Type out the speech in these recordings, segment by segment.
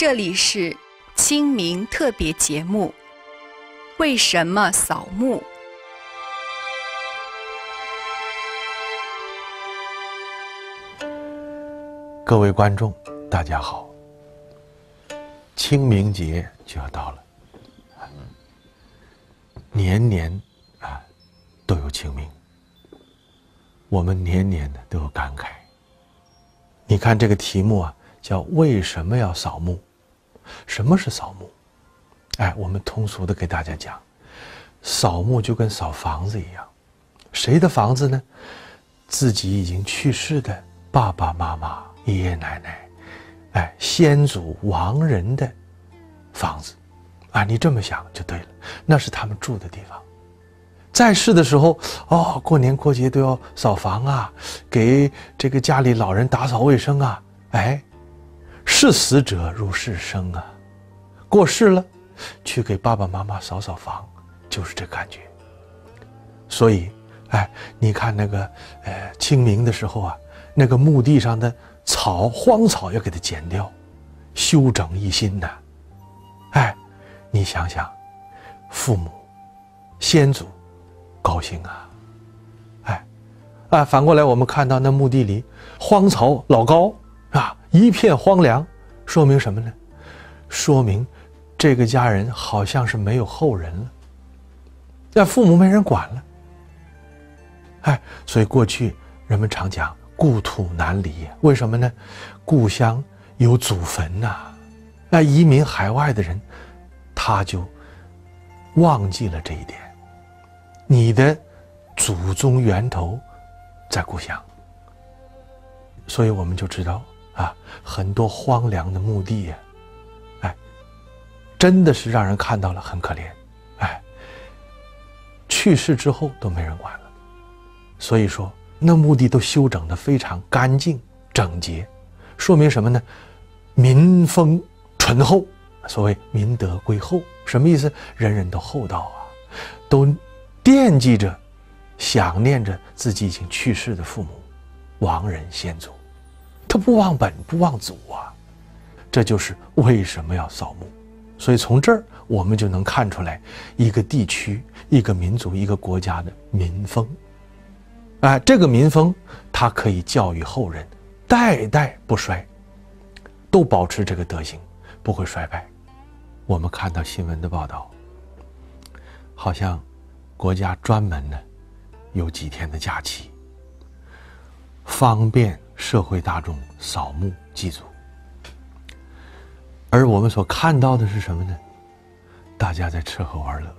这里是清明特别节目。为什么扫墓？各位观众，大家好。清明节就要到了，年年啊都有清明，我们年年的都有感慨。你看这个题目啊，叫“为什么要扫墓”？什么是扫墓？哎，我们通俗的给大家讲，扫墓就跟扫房子一样，谁的房子呢？自己已经去世的爸爸妈妈。爷爷奶奶，哎，先祖亡人的房子，啊，你这么想就对了，那是他们住的地方。在世的时候，哦，过年过节都要扫房啊，给这个家里老人打扫卫生啊，哎，视死者如是生啊，过世了，去给爸爸妈妈扫扫房，就是这感觉。所以，哎，你看那个，呃，清明的时候啊，那个墓地上的。草荒草要给它剪掉，修整一新呐！哎，你想想，父母、先祖高兴啊！哎，啊，反过来我们看到那墓地里荒草老高啊，一片荒凉，说明什么呢？说明这个家人好像是没有后人了，那父母没人管了。哎，所以过去人们常讲。故土难离，为什么呢？故乡有祖坟呐。那移民海外的人，他就忘记了这一点。你的祖宗源头在故乡，所以我们就知道啊，很多荒凉的墓地呀，哎，真的是让人看到了很可怜。哎，去世之后都没人管了，所以说。那墓地都修整的非常干净整洁，说明什么呢？民风淳厚，所谓民德归厚，什么意思？人人都厚道啊，都惦记着、想念着自己已经去世的父母、亡人先祖，他不忘本不忘祖啊。这就是为什么要扫墓。所以从这儿我们就能看出来，一个地区、一个民族、一个国家的民风。哎，这个民风，它可以教育后人，代代不衰，都保持这个德行，不会衰败。我们看到新闻的报道，好像国家专门呢有几天的假期，方便社会大众扫墓祭祖。而我们所看到的是什么呢？大家在吃喝玩乐，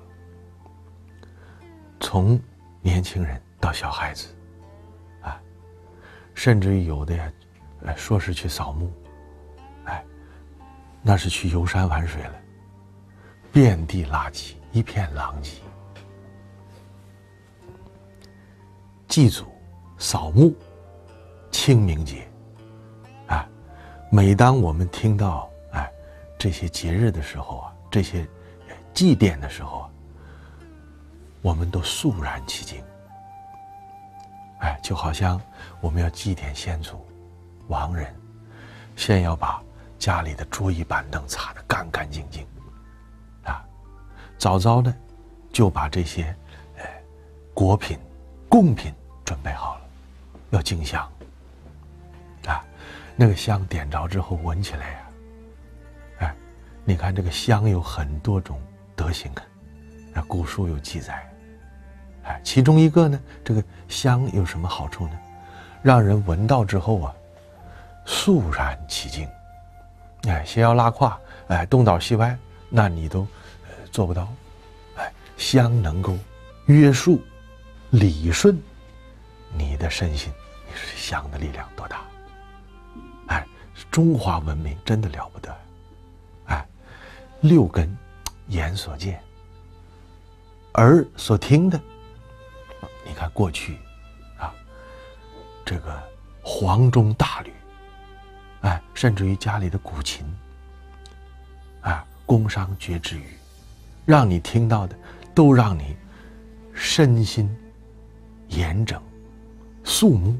从年轻人。到小孩子，啊，甚至于有的呀，哎，说是去扫墓，哎，那是去游山玩水了，遍地垃圾，一片狼藉。祭祖、扫墓、清明节，啊，每当我们听到哎这些节日的时候啊，这些祭奠的时候啊，我们都肃然起敬。哎，就好像我们要祭奠先祖、亡人，先要把家里的桌椅板凳擦得干干净净，啊，早早的就把这些哎果品、贡品准备好了，要敬香。啊，那个香点着之后闻起来呀，哎，你看这个香有很多种德行啊，那古书有记载。哎，其中一个呢，这个香有什么好处呢？让人闻到之后啊，肃然起敬。哎，斜腰拉胯，哎，东倒西歪，那你都做不到。哎，香能够约束、理顺你的身心，你说香的力量多大？中华文明真的了不得。哎，六根，眼所见，耳所听的。你看过去，啊，这个黄钟大吕，哎，甚至于家里的古琴，啊，宫商角徵羽，让你听到的，都让你身心严整、肃穆。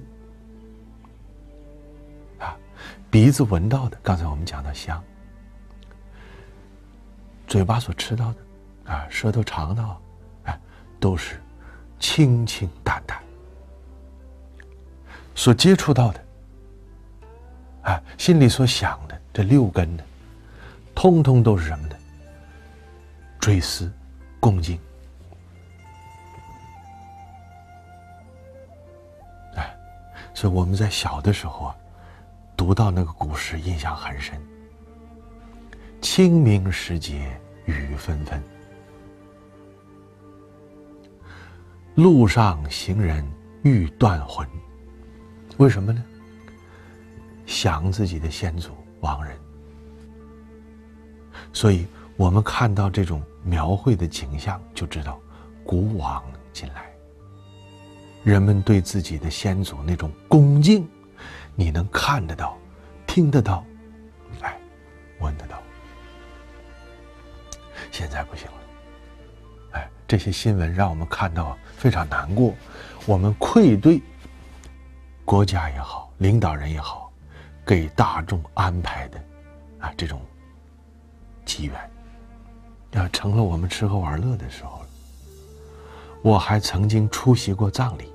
鼻子闻到的，刚才我们讲到香，嘴巴所吃到的，啊，舌头尝到，哎，都是清清淡淡。所接触到的，啊，心里所想的这六根呢，通通都是什么呢？追思、恭敬。哎，所以我们在小的时候啊，读到那个古诗，印象很深。清明时节雨纷纷，路上行人欲断魂。为什么呢？想自己的先祖亡人，所以我们看到这种描绘的景象，就知道古往今来，人们对自己的先祖那种恭敬，你能看得到，听得到，哎，闻得到。现在不行了，哎，这些新闻让我们看到非常难过，我们愧对国家也好，领导人也好，给大众安排的啊这种机缘，要成了我们吃喝玩乐的时候了。我还曾经出席过葬礼，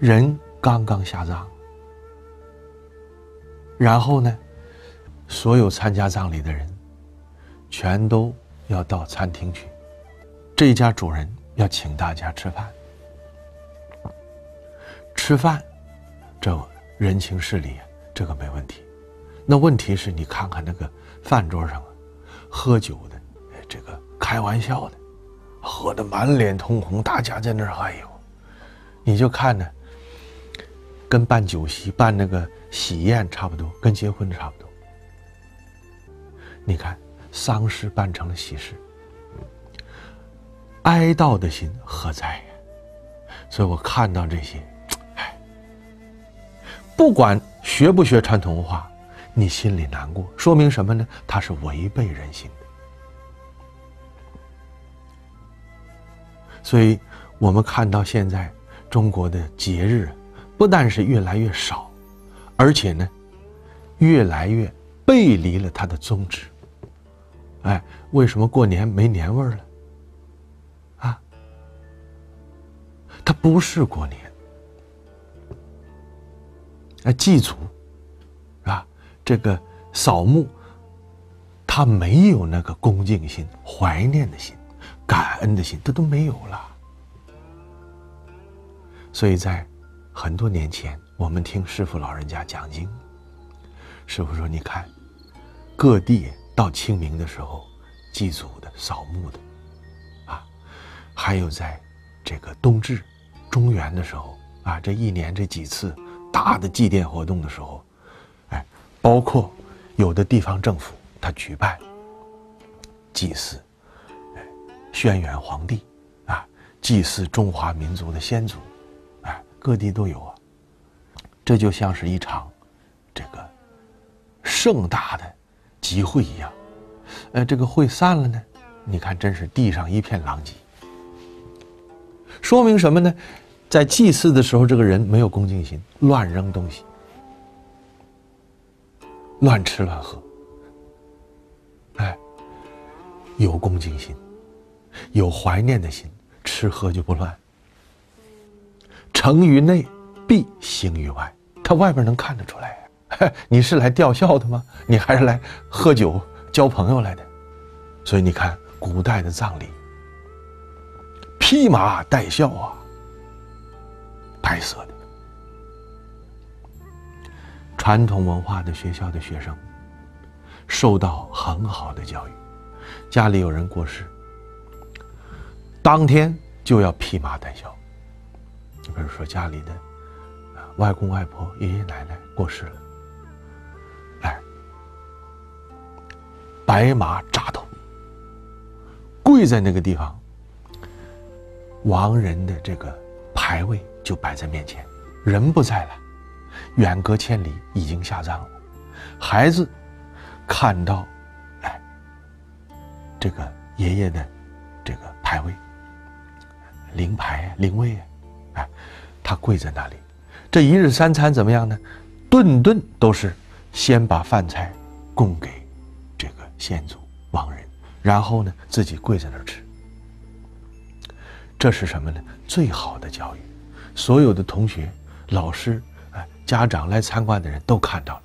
人刚刚下葬，然后呢，所有参加葬礼的人。全都要到餐厅去，这家主人要请大家吃饭。吃饭，这人情世理，这个没问题。那问题是你看看那个饭桌上，喝酒的，这个开玩笑的，喝的满脸通红，大家在那儿哎呦，你就看呢，跟办酒席、办那个喜宴差不多，跟结婚差不多。你看。丧事办成了喜事，哀悼的心何在呀？所以我看到这些，哎，不管学不学传统文化，你心里难过，说明什么呢？它是违背人心的。所以我们看到现在中国的节日，不但是越来越少，而且呢，越来越背离了它的宗旨。哎，为什么过年没年味儿了？啊，它不是过年。哎，祭祖，啊，这个扫墓，他没有那个恭敬心、怀念的心、感恩的心，他都没有了。所以在很多年前，我们听师傅老人家讲经，师傅说：“你看，各地。”到清明的时候，祭祖的、扫墓的，啊，还有在这个冬至、中元的时候，啊，这一年这几次大的祭奠活动的时候，哎，包括有的地方政府他举办祭祀，哎，轩辕皇帝，啊，祭祀中华民族的先祖，各地都有啊，这就像是一场这个盛大的。集会一样，呃，这个会散了呢，你看，真是地上一片狼藉。说明什么呢？在祭祀的时候，这个人没有恭敬心，乱扔东西，乱吃乱喝。哎，有恭敬心，有怀念的心，吃喝就不乱。成于内，必行于外，他外边能看得出来。你是来吊孝的吗？你还是来喝酒交朋友来的？所以你看，古代的葬礼，披麻戴孝啊，白色的。传统文化的学校的学生，受到很好的教育，家里有人过世，当天就要披麻戴孝。你比如说家里的外公外婆、爷爷奶奶过世了。来白马扎头，跪在那个地方。亡人的这个牌位就摆在面前，人不在了，远隔千里，已经下葬了。孩子看到，哎，这个爷爷的这个牌位、灵牌、灵位啊，他跪在那里。这一日三餐怎么样呢？顿顿都是先把饭菜供给这个。先祖亡人，然后呢自己跪在那儿吃。这是什么呢？最好的教育，所有的同学、老师、哎家长来参观的人都看到了，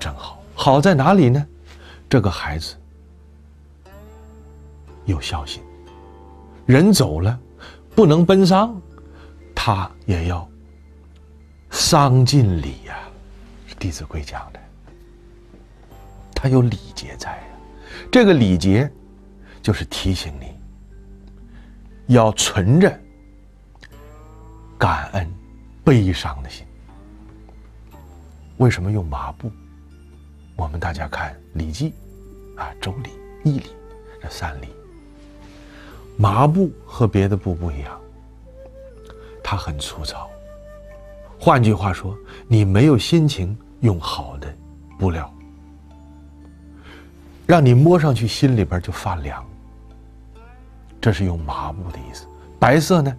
真好。好在哪里呢？这个孩子有孝心，人走了不能奔丧，他也要丧尽礼呀，是《弟子规》讲的。他有礼节在，这个礼节就是提醒你要存着感恩、悲伤的心。为什么用麻布？我们大家看《礼记》，啊，《周礼》《易礼》这三礼，麻布和别的布不一样，它很粗糙。换句话说，你没有心情用好的布料，让你摸上去心里边就发凉。这是用麻布的意思。白色呢，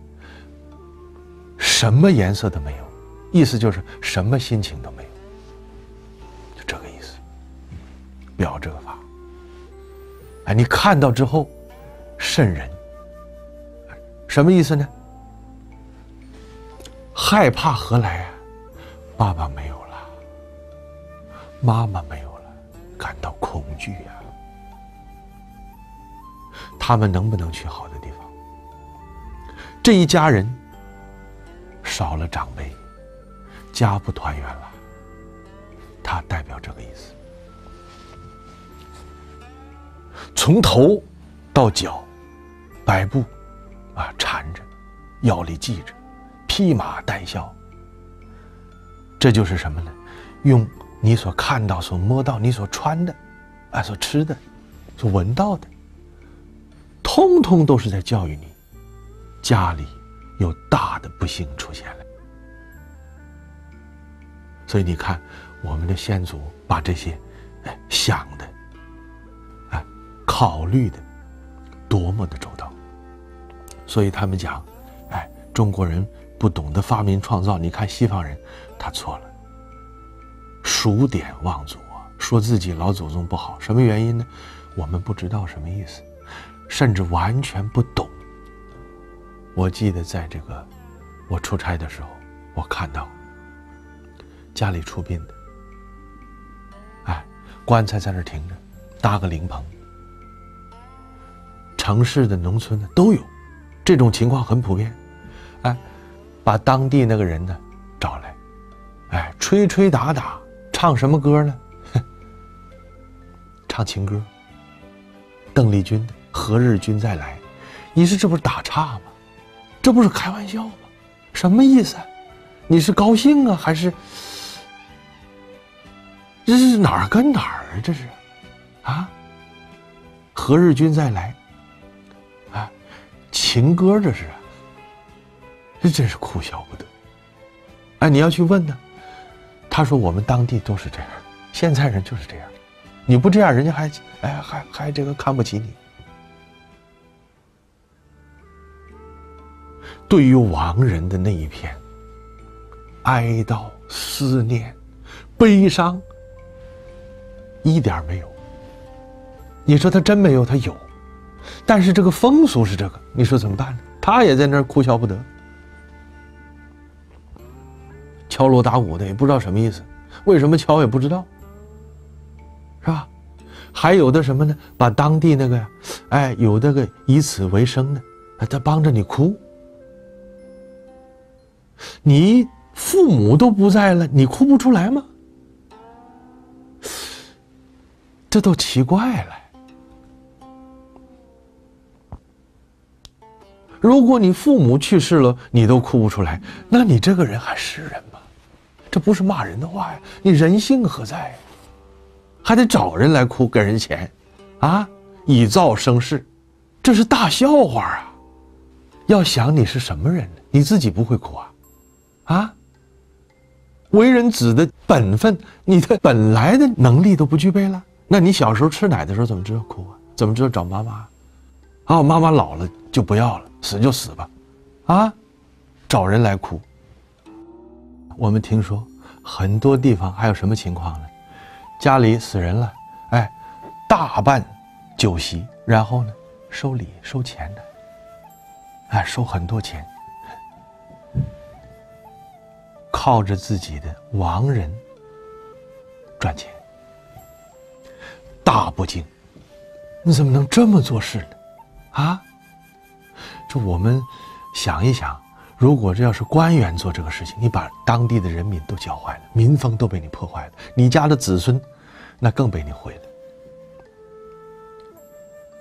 什么颜色都没有，意思就是什么心情都没有。就这个意思表这个法，哎，你看到之后，瘆人，什么意思呢？害怕何来啊？爸爸没有了，妈妈没有了，感到恐惧呀。他们能不能去好的地方？这一家人少了长辈，家不团圆了。它代表这个意思。从头到脚，百步啊缠着，腰里系着，披麻戴孝。这就是什么呢？用你所看到、所摸到、你所穿的，啊，所吃的、所闻到的，通通都是在教育你，家里有大的不幸出现了。所以你看，我们的先祖把这些，哎想的。哎考虑的多么的周到，所以他们讲，哎，中国人不懂得发明创造。你看西方人，他错了，数典忘祖啊，说自己老祖宗不好，什么原因呢？我们不知道什么意思，甚至完全不懂。我记得在这个我出差的时候，我看到家里出殡的，哎，棺材在那儿停着，搭个灵棚。城市的、农村的都有，这种情况很普遍。哎，把当地那个人呢找来，哎，吹吹打打，唱什么歌呢？唱情歌。邓丽君的《何日君再来》，你说这不是打岔吗？这不是开玩笑吗？什么意思？你是高兴啊，还是这是哪儿跟哪儿啊？这是啊？何日君再来？啊情歌这是，这真是哭笑不得。哎，你要去问呢，他说我们当地都是这样，现在人就是这样，你不这样，人家还哎还还这个看不起你。对于亡人的那一片哀悼、思念、悲伤，一点没有。你说他真没有，他有。但是这个风俗是这个，你说怎么办呢？他也在那儿哭笑不得，敲锣打鼓的也不知道什么意思，为什么敲也不知道，是吧？还有的什么呢？把当地那个，哎，有那个以此为生的，他帮着你哭，你父母都不在了，你哭不出来吗？这都奇怪了。如果你父母去世了，你都哭不出来，那你这个人还是人吗？这不是骂人的话呀！你人性何在？还得找人来哭，给人钱，啊，以造声势，这是大笑话啊！要想你是什么人呢？你自己不会哭啊？啊？为人子的本分，你的本来的能力都不具备了，那你小时候吃奶的时候怎么知道哭啊？怎么知道找妈妈？啊，妈妈老了就不要了。死就死吧，啊，找人来哭。我们听说很多地方还有什么情况呢？家里死人了，哎，大办酒席，然后呢，收礼收钱的，哎，收很多钱，靠着自己的亡人赚钱，大不敬！你怎么能这么做事呢？啊？这我们想一想，如果这要是官员做这个事情，你把当地的人民都教坏了，民风都被你破坏了，你家的子孙，那更被你毁了。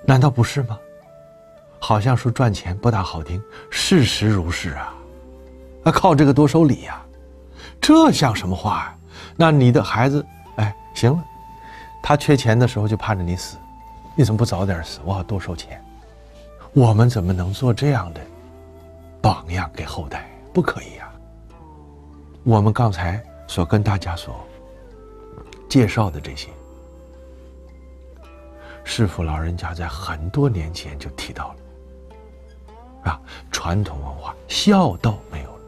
难道不是吗？好像说赚钱不大好听，事实如是啊！啊，靠这个多收礼呀，这像什么话呀？那你的孩子，哎，行了，他缺钱的时候就盼着你死，你怎么不早点死？我好多收钱。我们怎么能做这样的榜样给后代？不可以呀！我们刚才所跟大家所介绍的这些。师傅老人家在很多年前就提到了，啊，传统文化孝道没有了，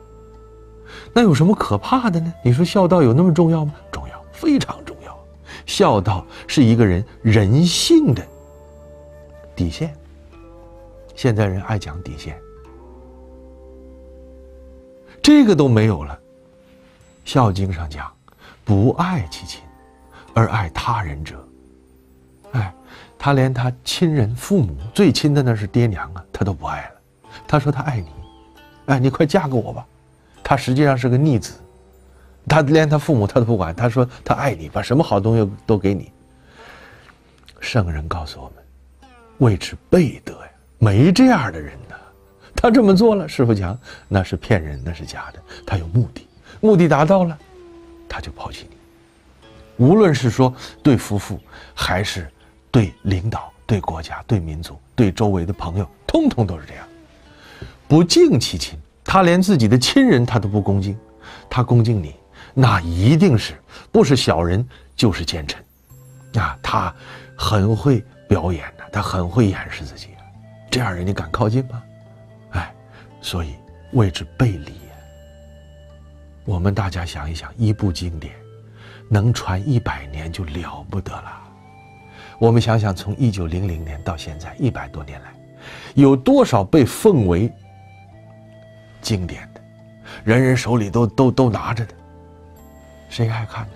那有什么可怕的呢？你说孝道有那么重要吗？重要，非常重要。孝道是一个人人性的底线。现在人爱讲底线，这个都没有了。《孝经》上讲，不爱其亲，而爱他人者，哎。他连他亲人父母最亲的那是爹娘啊，他都不爱了。他说他爱你，哎，你快嫁给我吧。他实际上是个逆子，他连他父母他都不管。他说他爱你，把什么好东西都给你。圣人告诉我们，谓之悖德呀，没这样的人呢。他这么做了，师傅讲那是骗人，那是假的。他有目的，目的达到了，他就抛弃你。无论是说对夫妇，还是。对领导、对国家、对民族、对周围的朋友，通通都是这样。不敬其亲，他连自己的亲人他都不恭敬，他恭敬你，那一定是不是小人就是奸臣，啊，他很会表演的，他很会掩饰自己，这样人家敢靠近吗？所以谓之背离。我们大家想一想，一部经典能传一百年就了不得了。我们想想，从一九零零年到现在一百多年来，有多少被奉为经典的，人人手里都都都拿着的，谁还看呢？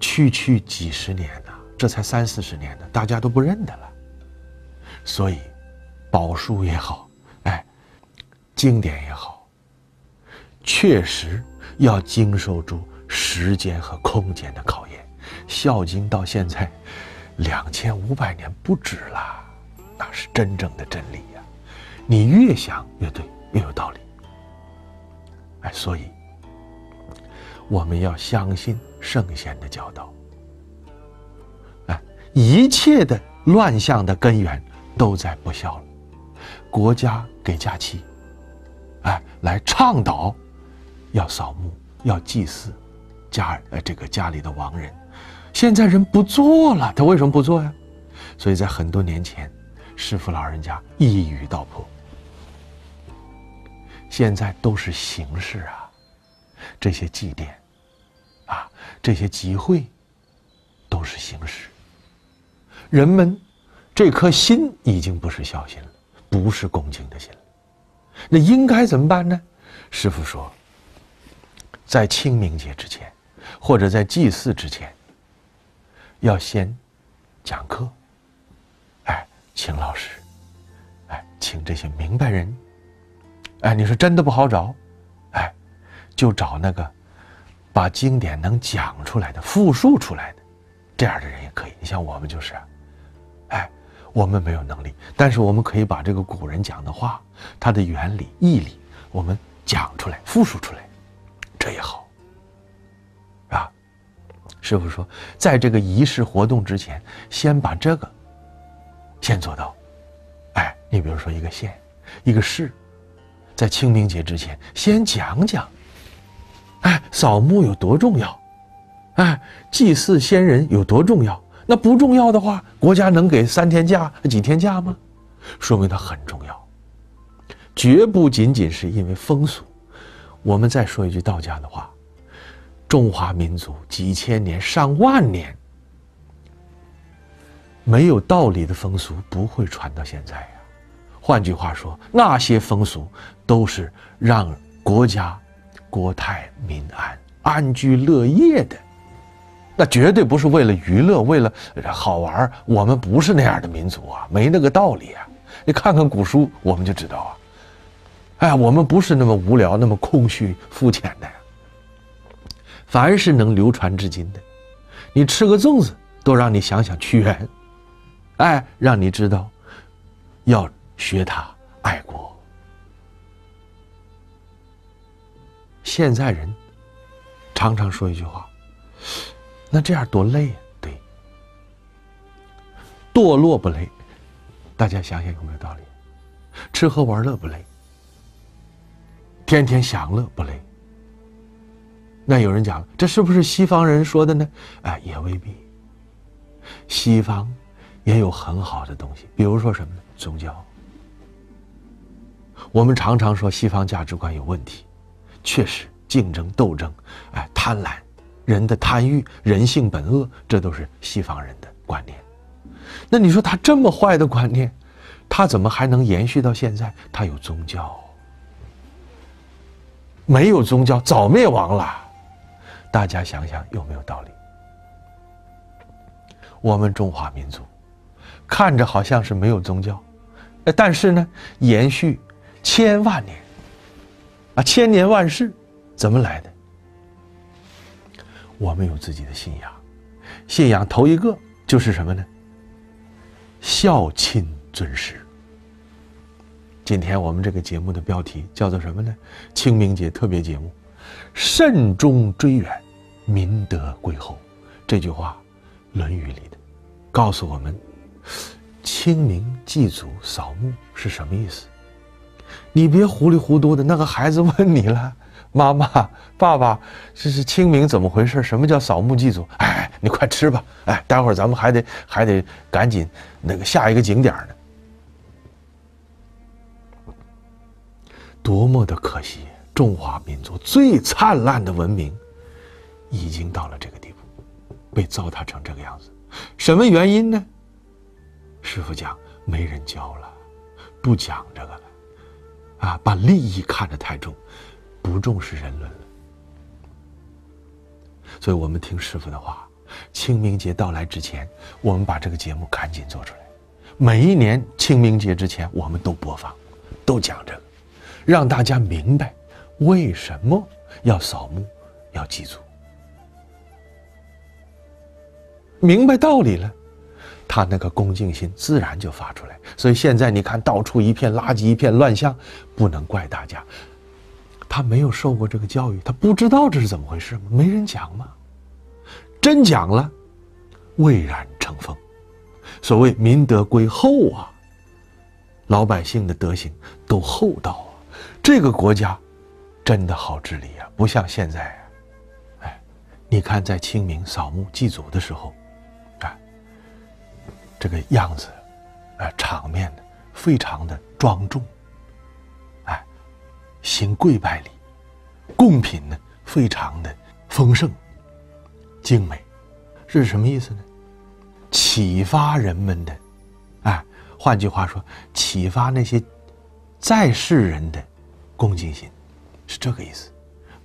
区区几十年呐，这才三四十年呢，大家都不认得了。所以，宝书也好，经典也好，确实要经受住时间和空间的考验。《孝经》到现在。两千五百年不止了，那是真正的真理呀！你越想越对，越有道理。哎，所以我们要相信圣贤的教导。哎，一切的乱象的根源都在不孝了。国家给假期，哎，来倡导要扫墓、要祭祀家呃这个家里的亡人。现在人不做了，他为什么不做呀？所以在很多年前，师傅老人家一语道破。现在都是形式啊，这些祭奠，啊，这些集会，都是形式。人们这颗心已经不是孝心了，不是恭敬的心。那应该怎么办呢？师傅说，在清明节之前，或者在祭祀之前。要先讲课，哎，请老师，哎，请这些明白人，哎，你说真的不好找，哎，就找那个把经典能讲出来的、复述出来的这样的人也可以。你像我们就是，哎，我们没有能力，但是我们可以把这个古人讲的话、它的原理、义理，我们讲出来、复述出来，这也好。啊师傅说，在这个仪式活动之前，先把这个先做到。哎，你比如说一个县，一个市，在清明节之前，先讲讲，哎，扫墓有多重要，哎，祭祀先人有多重要。那不重要的话，国家能给三天假、几天假吗？说明它很重要，绝不仅仅是因为风俗。我们再说一句道家的话。中华民族几千年、上万年没有道理的风俗不会传到现在呀。换句话说，那些风俗都是让国家国泰民安、安居乐业的，那绝对不是为了娱乐、为了好玩我们不是那样的民族啊，没那个道理啊。你看看古书，我们就知道啊。哎，我们不是那么无聊、那么空虚、肤浅的呀。凡是能流传至今的，你吃个粽子都让你想想屈原，哎，让你知道要学他爱国。现在人常常说一句话，那这样多累呀？对，堕落不累，大家想想有没有道理？吃喝玩乐不累，天天享乐不累。那有人讲了，这是不是西方人说的呢？哎，也未必。西方也有很好的东西，比如说什么呢？宗教。我们常常说西方价值观有问题，确实，竞争、斗争，哎，贪婪，人的贪欲，人性本恶，这都是西方人的观念。那你说他这么坏的观念，他怎么还能延续到现在？他有宗教，没有宗教早灭亡了。大家想想有没有道理？我们中华民族看着好像是没有宗教，但是呢，延续千万年啊，千年万世，怎么来的？我们有自己的信仰，信仰头一个就是什么呢？孝亲尊师。今天我们这个节目的标题叫做什么呢？清明节特别节目，慎终追远。民德归厚，这句话，《论语》里的，告诉我们，清明祭祖扫墓是什么意思？你别糊里糊涂的。那个孩子问你了，妈妈、爸爸，这是清明怎么回事？什么叫扫墓祭祖？哎，你快吃吧。哎，待会儿咱们还得还得赶紧那个下一个景点呢。多么的可惜！中华民族最灿烂的文明。已经到了这个地步，被糟蹋成这个样子，什么原因呢？师傅讲，没人教了，不讲这个了，啊，把利益看得太重，不重视人伦了。所以我们听师傅的话，清明节到来之前，我们把这个节目赶紧做出来。每一年清明节之前，我们都播放，都讲这个，让大家明白为什么要扫墓，要祭祖。明白道理了，他那个恭敬心自然就发出来。所以现在你看到处一片垃圾，一片乱象，不能怪大家。他没有受过这个教育，他不知道这是怎么回事吗？没人讲吗？真讲了，蔚然成风。所谓民德归厚啊，老百姓的德行都厚道，这个国家真的好治理啊，不像现在。哎，你看在清明扫墓祭祖的时候。啊这个样子，啊，场面非常的庄重，哎，行跪拜礼，贡品呢非常的丰盛、精美，这是什么意思呢？启发人们的，哎，换句话说，启发那些在世人的恭敬心，是这个意思。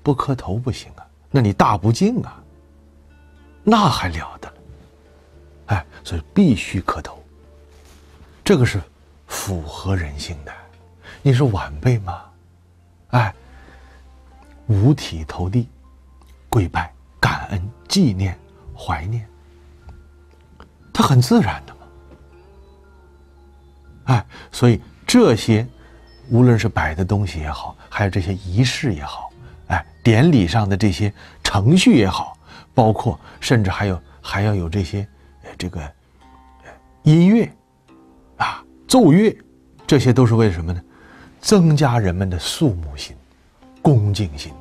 不磕头不行啊，那你大不敬啊，那还了得了。哎，所以必须磕头。这个是符合人性的。你是晚辈吗？哎，五体投地，跪拜、感恩、纪念、怀念，它很自然的嘛。哎，所以这些，无论是摆的东西也好，还有这些仪式也好，哎，典礼上的这些程序也好，包括甚至还有还要有这些。呃这个音乐啊，奏乐，这些都是为什么呢？增加人们的肃穆心、恭敬心。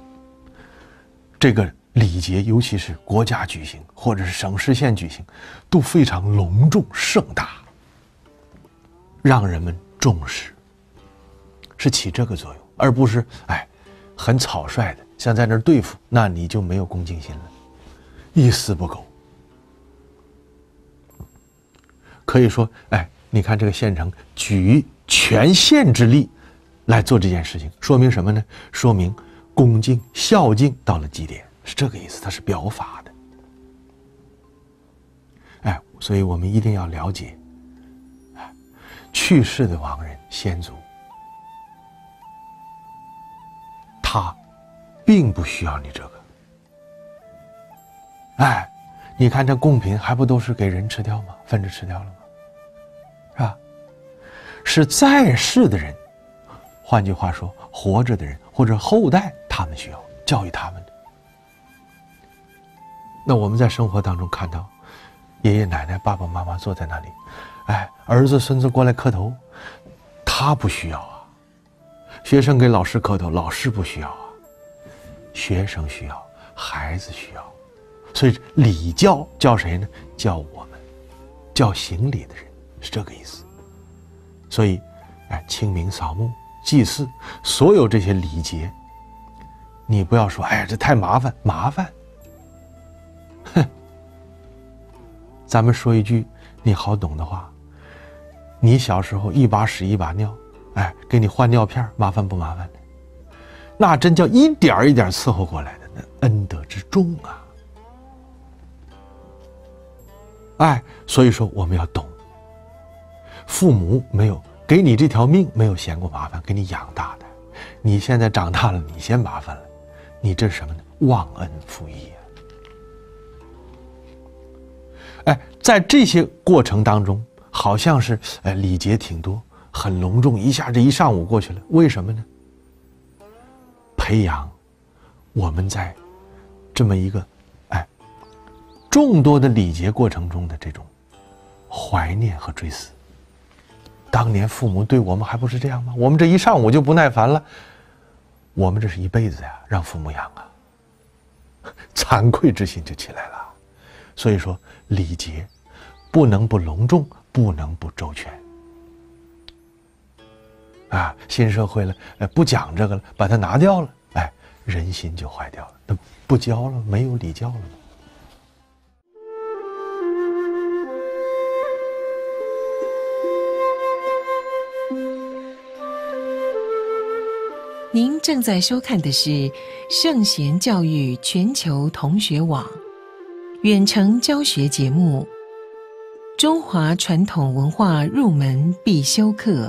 这个礼节，尤其是国家举行或者是省市县举行，都非常隆重盛大，让人们重视，是起这个作用，而不是哎，很草率的像在那儿对付，那你就没有恭敬心了，一丝不苟。可以说，哎，你看这个县城举全县之力来做这件事情，说明什么呢？说明恭敬孝敬到了极点，是这个意思。它是表法的。哎，所以我们一定要了解，哎，去世的亡人先祖，他并不需要你这个。哎，你看这贡品还不都是给人吃掉吗？分着吃掉了吗？是吧？是在世的人，换句话说，活着的人或者后代，他们需要教育他们的。那我们在生活当中看到，爷爷奶奶、爸爸妈妈坐在那里，哎，儿子孙子过来磕头，他不需要。学生给老师磕头，老师不需要啊。学生需要，孩子需要。所以礼教教谁呢？教我们，教行礼的人，是这个意思。所以，哎，清明扫墓、祭祀，所有这些礼节，你不要说，哎呀，这太麻烦，麻烦。哼，咱们说一句你好懂的话，你小时候一把屎一把尿，哎，给你换尿片，麻烦不麻烦的？那真叫一点一点伺候过来的，那恩德之重啊！哎，所以说我们要懂。父母没有给你这条命，没有嫌过麻烦，给你养大的。你现在长大了，你嫌麻烦了，你这是什么呢？忘恩负义啊！哎，在这些过程当中，好像是哎礼节挺多，很隆重，一下这一上午过去了。为什么呢？培养我们在这么一个。哎众多的礼节过程中的这种怀念和追思，当年父母对我们还不是这样吗？我们这一上午就不耐烦了，我们这是一辈子呀，让父母养啊，惭愧之心就起来了。所以说礼节不能不隆重，不能不周全。啊，新社会了，哎，不讲这个了，把它拿掉了，哎，人心就坏掉了，那不教了，没有礼教了吗？您正在收看的是圣贤教育全球同学网远程教学节目《中华传统文化入门必修课》。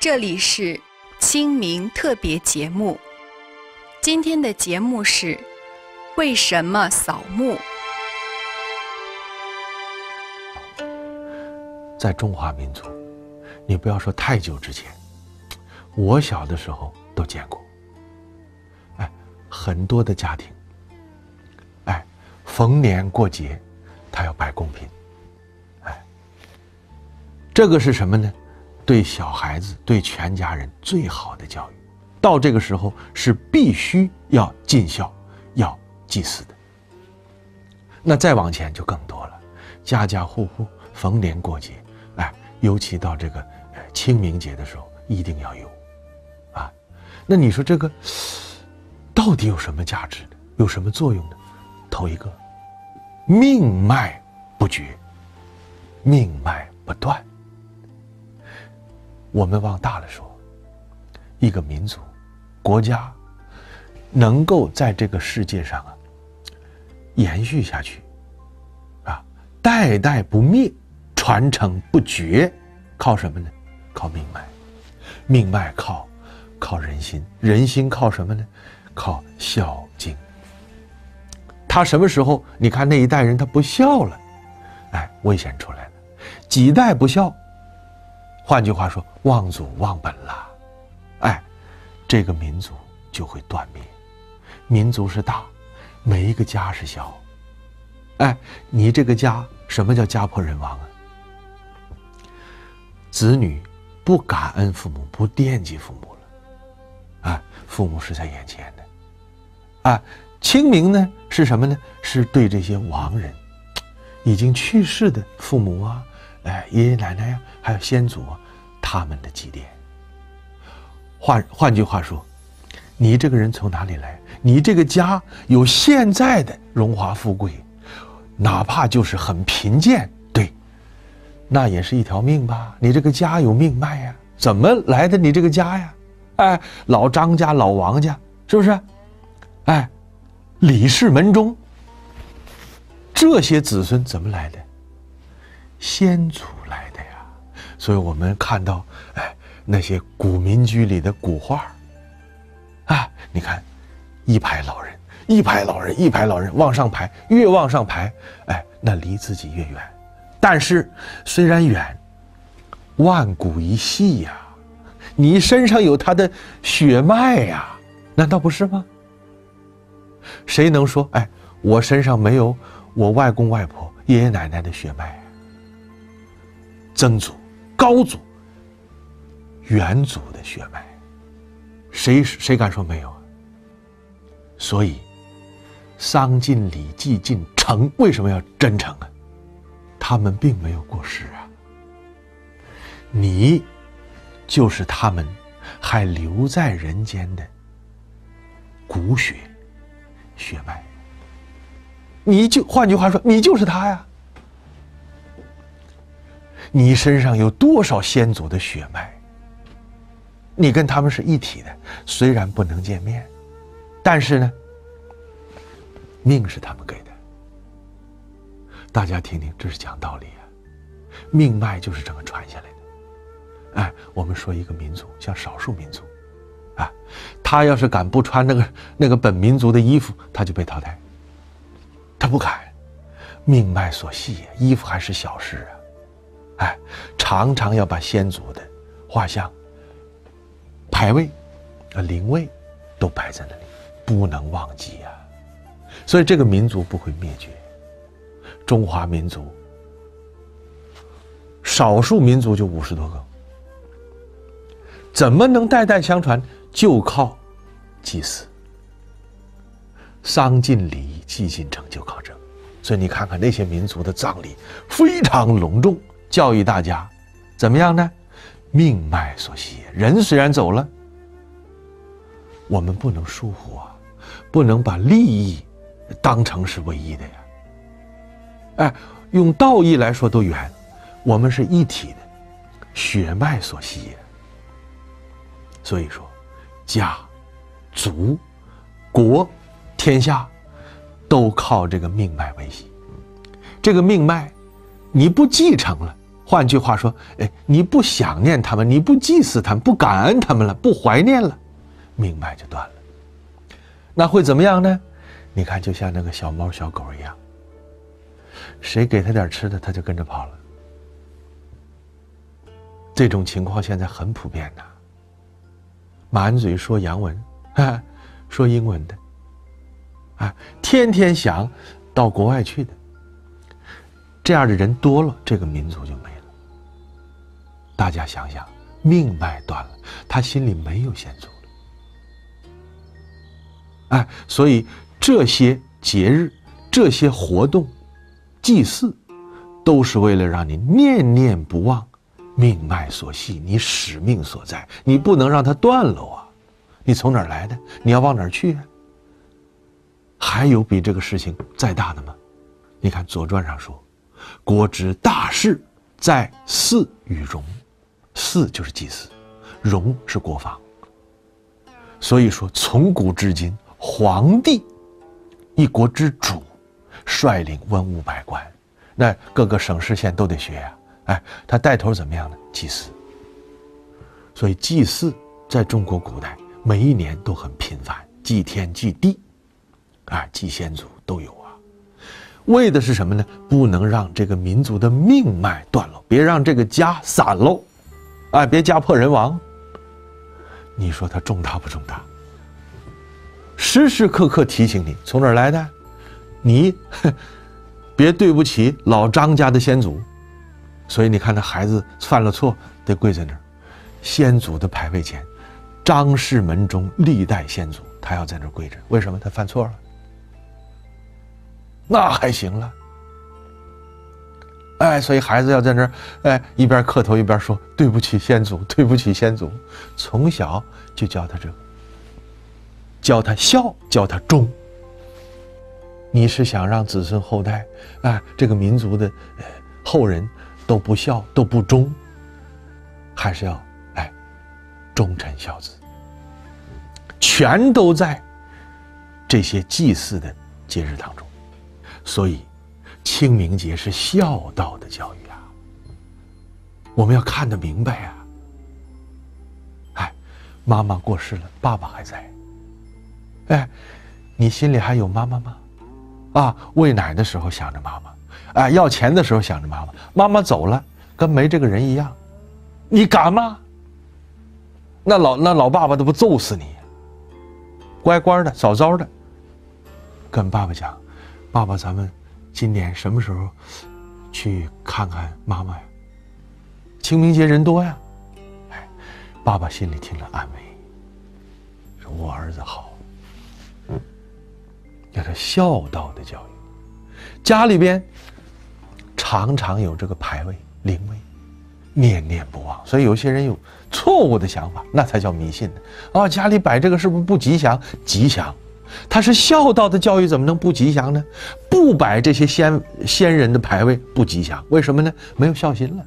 这里是清明特别节目。今天的节目是为什么扫墓？在中华民族，你不要说太久之前，我小的时候都见过。哎，很多的家庭，哎，逢年过节，他要摆贡品，哎，这个是什么呢？对小孩子，对全家人最好的教育。到这个时候是必须要尽孝、要祭祀的。那再往前就更多了，家家户户逢年过节，哎，尤其到这个清明节的时候，一定要有，啊，那你说这个到底有什么价值呢？有什么作用呢？头一个，命脉不绝，命脉不断。我们往大了说，一个民族。国家能够在这个世界上啊延续下去，啊，代代不灭，传承不绝，靠什么呢？靠命脉，命脉靠靠人心，人心靠什么呢？靠孝敬。他什么时候？你看那一代人他不孝了，哎，危险出来了，几代不孝，换句话说，忘祖忘本了，哎。这个民族就会断灭。民族是大，每一个家是小。哎，你这个家什么叫家破人亡啊？子女不感恩父母，不惦记父母了。啊，父母是在眼前的。啊，清明呢是什么呢？是对这些亡人，已经去世的父母啊，哎，爷爷奶奶呀，还有先祖啊他们的祭奠。换换句话说，你这个人从哪里来？你这个家有现在的荣华富贵，哪怕就是很贫贱，对，那也是一条命吧？你这个家有命脉呀，怎么来的？你这个家呀，哎，老张家、老王家，是不是？哎，李氏门中，这些子孙怎么来的？先祖。所以我们看到，哎，那些古民居里的古画啊，你看。一排老人，一排老人，一排老人往上排，越往上排，哎，那离自己越远。但是虽然远，万古一系呀，你身上有他的血脉呀，难道不是吗？谁能说，哎，我身上没有我外公外婆、爷爷奶奶的血脉？曾祖、高祖、远祖的血脉，谁谁敢说没有啊？所以，丧尽礼，祭尽诚，为什么要真诚啊？他们并没有过世啊。你，就是他们还留在人间的骨血血脉。你就换句话说，你就是他呀。你身上有多少先祖的血脉？你跟他们是一体的，虽然不能见面。但是呢，命是他们给的。大家听听，这是讲道理啊，命脉就是这么传下来的。哎，我们说一个民族，像少数民族，啊，他要是敢不穿那个那个本民族的衣服，他就被淘汰。他不敢，命脉所系，衣服还是小事啊。哎，常常要把先祖的画像、牌位、啊灵位都摆在那里。不能忘记呀，所以这个民族不会灭绝。中华民族，少数民族就五十多个，怎么能代代相传？就靠祭祀，丧尽礼，祭尽成就靠这。所以你看看那些民族的葬礼非常隆重，教育大家怎么样呢？命脉所系，人虽然走了，我们不能疏忽啊。不能把利益当成是唯一的呀！哎，用道义来说都远，我们是一体的，血脉所系。所以说，家、族、国、天下，都靠这个命脉维系。这个命脉，你不继承了，换句话说，哎，你不想念他们，你不祭祀他们，不感恩他们了，不怀念了，命脉就断了。那会怎么样呢？你看，就像那个小猫小狗一样，谁给他点吃的，他就跟着跑了。这种情况现在很普遍呐。满嘴说洋文，啊，说英文的，啊，天天想到国外去的，这样的人多了，这个民族就没。大家想想，命脉断了，他心里没有先祖了。哎，所以这些节日、这些活动、祭祀，都是为了让你念念不忘命脉所系，你使命所在，你不能让它断了啊！你从哪儿来的？你要往哪儿去？还有比这个事情再大的吗？你看《左传》上说：“国之大事，在祀与戎。”祀就是祭祀，戎是国防。所以说，从古至今。皇帝，一国之主，率领文武百官，那各个省市县都得学呀。哎，他带头怎么样呢？祭祀。所以祭祀在中国古代每一年都很频繁，祭天祭地，啊，祭先祖都有啊。为的是什么呢？不能让这个民族的命脉断了，别让这个家散喽，哎，别家破人亡。你说它重大不重大？时时刻刻提醒你从哪儿来的，你别对不起老张家的先祖，所以你看那孩子犯了错得跪在那儿，先祖的牌位前，张氏门中历代先祖，他要在那儿跪着，为什么他犯错了？那还行了，哎，所以孩子要在那儿，哎，一边磕头一边说对不起先祖，对不起先祖，从小就教他这个，教他孝，教他忠。你是想让子孙后代，哎，这个民族的后人都不孝都不忠，还是要哎忠臣孝子？全都在这些祭祀的节日当中，所以清明节是孝道的教育啊。我们要看得明白啊。哎，妈妈过世了，爸爸还在。哎，你心里还有妈妈吗？啊，喂奶的时候想着妈妈，哎，要钱的时候想着妈妈。妈妈走了，跟没这个人一样，你敢吗？那老那老爸爸都不揍死你！乖乖的，早早的，跟爸爸讲，爸爸，咱们今年什么时候去看看妈妈呀？清明节人多呀，哎，爸爸心里听了安慰，说我儿子好。叫做孝道的教育，家里边常常有这个牌位灵位，念念不忘。所以有些人有错误的想法，那才叫迷信呢。哦，家里摆这个是不是不吉祥？吉祥，他是孝道的教育，怎么能不吉祥呢？不摆这些先先人的牌位不吉祥，为什么呢？没有孝心了。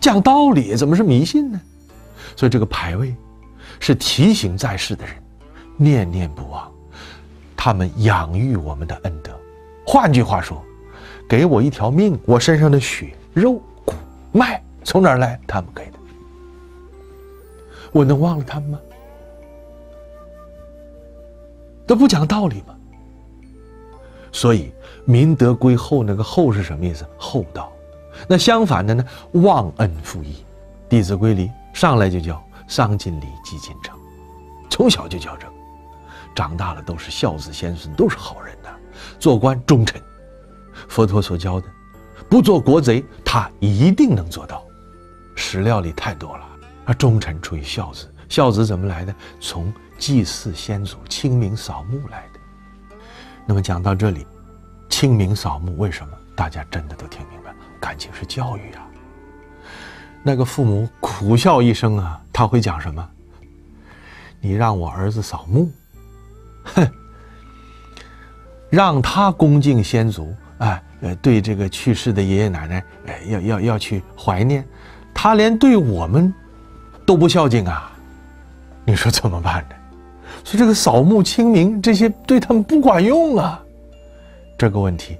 讲道理怎么是迷信呢？所以这个牌位是提醒在世的人念念不忘。他们养育我们的恩德，换句话说，给我一条命，我身上的血肉骨脉从哪儿来？他们给的，我能忘了他们吗？都不讲道理吗？所以明德归厚，那个厚是什么意思？厚道。那相反的呢？忘恩负义。《弟子规》里上来就叫丧尽礼，积金城，从小就教这。长大了都是孝子贤孙，都是好人呐。做官忠臣，佛陀所教的，不做国贼，他一定能做到。史料里太多了啊！忠臣出于孝子，孝子怎么来的？从祭祀先祖、清明扫墓来的。那么讲到这里，清明扫墓为什么大家真的都听明白了？感情是教育啊。那个父母苦笑一声啊，他会讲什么？你让我儿子扫墓。哼，让他恭敬先祖，哎，呃，对这个去世的爷爷奶奶，哎，要要要去怀念，他连对我们都不孝敬啊，你说怎么办呢？所以这个扫墓清明这些对他们不管用啊，这个问题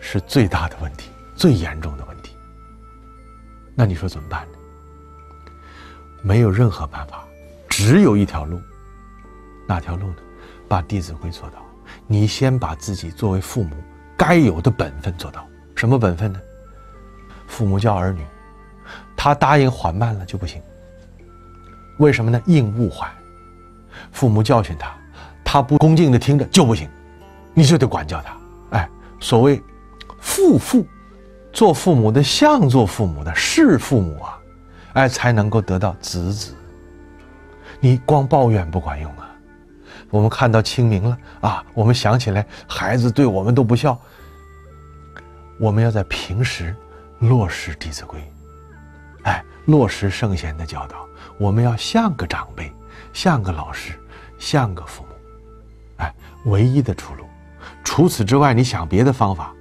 是最大的问题，最严重的问题。那你说怎么办呢？没有任何办法，只有一条路，哪条路呢？把《弟子规》做到，你先把自己作为父母该有的本分做到。什么本分呢？父母教儿女，他答应缓慢了就不行。为什么呢？应勿缓。父母教训他，他不恭敬的听着就不行，你就得管教他。哎，所谓父父，做父母的像做父母的是父母啊，哎，才能够得到子子。你光抱怨不管用啊。我们看到清明了啊！我们想起来，孩子对我们都不孝。我们要在平时落实《弟子规》，哎，落实圣贤的教导。我们要像个长辈，像个老师，像个父母，哎，唯一的出路。除此之外，你想别的方法？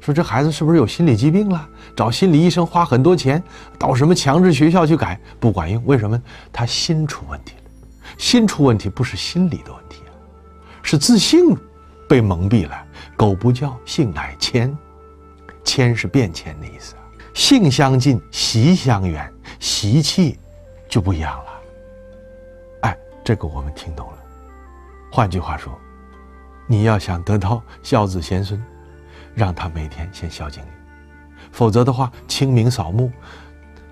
说这孩子是不是有心理疾病了？找心理医生花很多钱，到什么强制学校去改，不管用。为什么？他心出问题了。心出问题不是心理的问题啊，是自信被蒙蔽了。狗不叫，性乃迁，迁是变迁的意思。性相近，习相远，习气就不一样了。哎，这个我们听懂了。换句话说，你要想得到孝子贤孙，让他每天先孝敬你，否则的话，清明扫墓，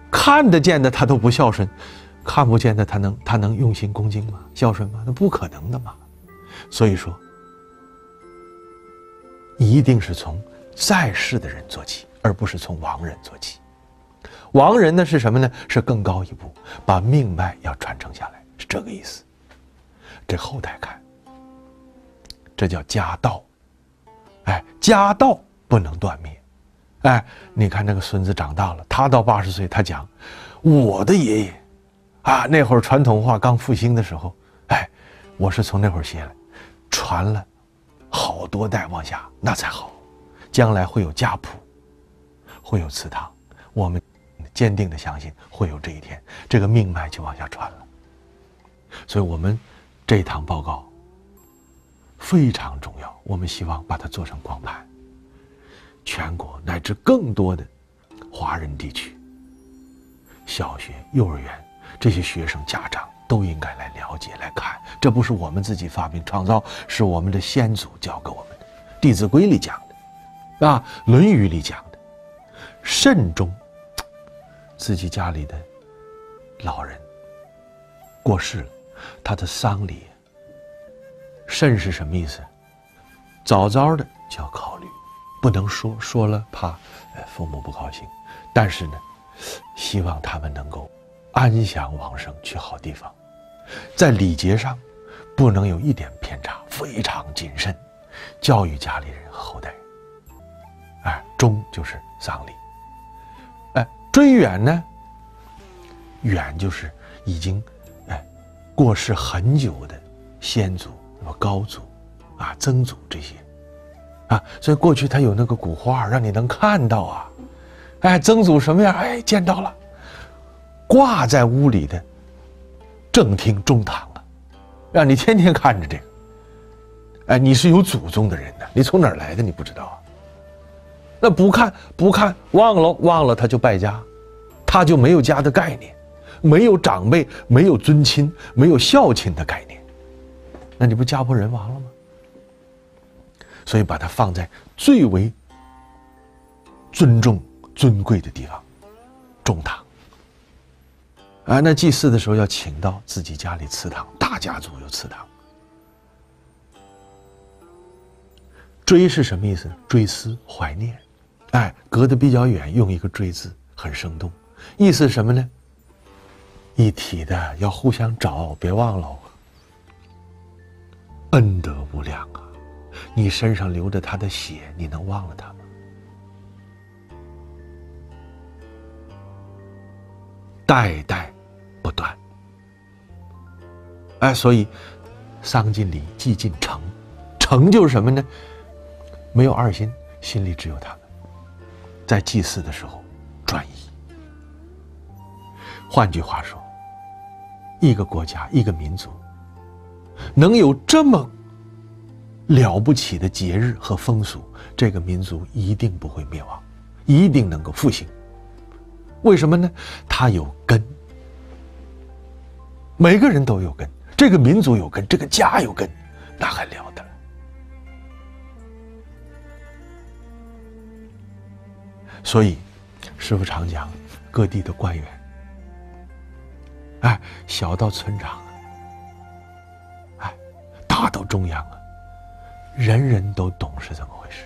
看得见的他都不孝顺。看不见的他能他能用心恭敬吗？孝顺吗？那不可能的嘛。所以说，一定是从在世的人做起，而不是从亡人做起。亡人呢是什么呢？是更高一步，把命脉要传承下来，是这个意思。这后代看，这叫家道。哎，家道不能断灭。哎，你看那个孙子长大了，他到八十岁，他讲，我的爷爷，啊，那会儿传统文化刚复兴的时候，哎，我是从那会儿学来，传了好多代往下，那才好，将来会有家谱，会有祠堂，我们坚定的相信会有这一天，这个命脉就往下传了。所以，我们这一堂报告非常重要，我们希望把它做成光盘。全国乃至更多的华人地区，小学、幼儿园这些学生家长都应该来了解、来看。这不是我们自己发明创造，是我们的先祖教给我们的，《弟子规》里讲的，啊，《论语》里讲的。慎终，自己家里的老人过世了，他的丧礼，慎是什么意思？早早的就要考虑。不能说说了怕，呃，父母不高兴。但是呢，希望他们能够安详往生，去好地方。在礼节上，不能有一点偏差，非常谨慎，教育家里人和后代。哎，终就是丧礼。哎，追远呢？远就是已经哎过世很久的先祖、么高祖啊、曾祖这些。啊，所以过去他有那个古画，让你能看到啊。哎，曾祖什么样？哎，见到了，挂在屋里的正厅中堂啊，让你天天看着这个。哎，你是有祖宗的人呢，你从哪儿来的？你不知道啊？那不看不看，忘了忘了，他就败家，他就没有家的概念，没有长辈，没有尊亲，没有孝亲的概念，那你不家破人亡了吗？所以把它放在最为尊重、尊贵的地方，中堂。啊，那祭祀的时候要请到自己家里祠堂，大家族有祠堂。追是什么意思？追思、怀念。哎，隔得比较远，用一个“追”字，很生动。意思什么呢？一体的，要互相找，别忘了，恩德无量啊。你身上流着他的血，你能忘了他吗？代代不断。哎，所以丧尽礼，祭尽诚，诚就是什么呢？没有二心，心里只有他们，在祭祀的时候专一。换句话说，一个国家、一个民族能有这么。了不起的节日和风俗，这个民族一定不会灭亡，一定能够复兴。为什么呢？它有根，每个人都有根，这个民族有根，这个家有根，那还了得？所以，师傅常讲，各地的官员，哎，小到村长，大到中央啊。人人都懂是怎么回事，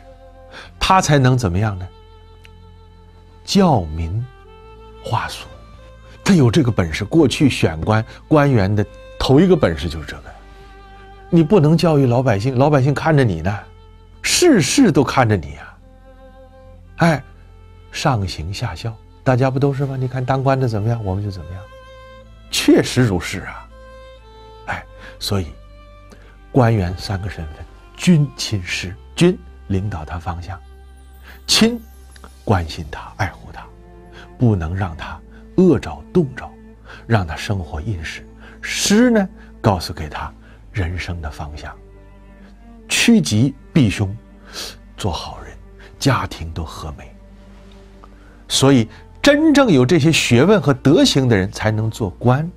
他才能怎么样呢？教民化俗，他有这个本事。过去选官官员的头一个本事就是这个，你不能教育老百姓，老百姓看着你呢，事事都看着你呀。哎，上行下效，大家不都是吗？你看当官的怎么样，我们就怎么样，确实如是啊。哎，所以官员三个身份。君亲师，君领导他方向，亲关心他，爱护他，不能让他饿着冻着，让他生活殷实。师呢，告诉给他人生的方向，趋吉避凶，做好人，家庭都和美。所以，真正有这些学问和德行的人才能做官。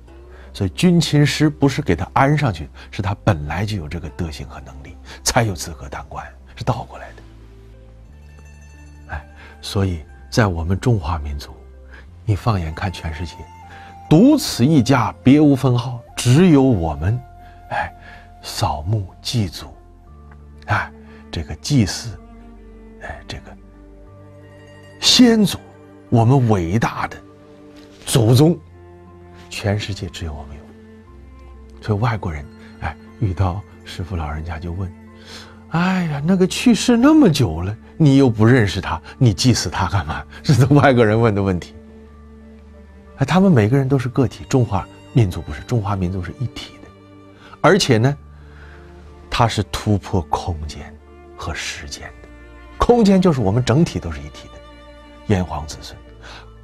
所以，君亲师不是给他安上去，是他本来就有这个德行和能力。才有资格当官，是倒过来的。哎，所以在我们中华民族，你放眼看全世界，独此一家，别无分号，只有我们，哎，扫墓祭祖，哎，这个祭祀，哎，这个先祖，我们伟大的祖宗，全世界只有我们有。所以外国人，哎，遇到。师傅老人家就问：“哎呀，那个去世那么久了，你又不认识他，你祭祀他干嘛？这是外国人问的问题。哎，他们每个人都是个体，中华民族不是，中华民族是一体的，而且呢，它是突破空间和时间的。空间就是我们整体都是一体的，炎黄子孙。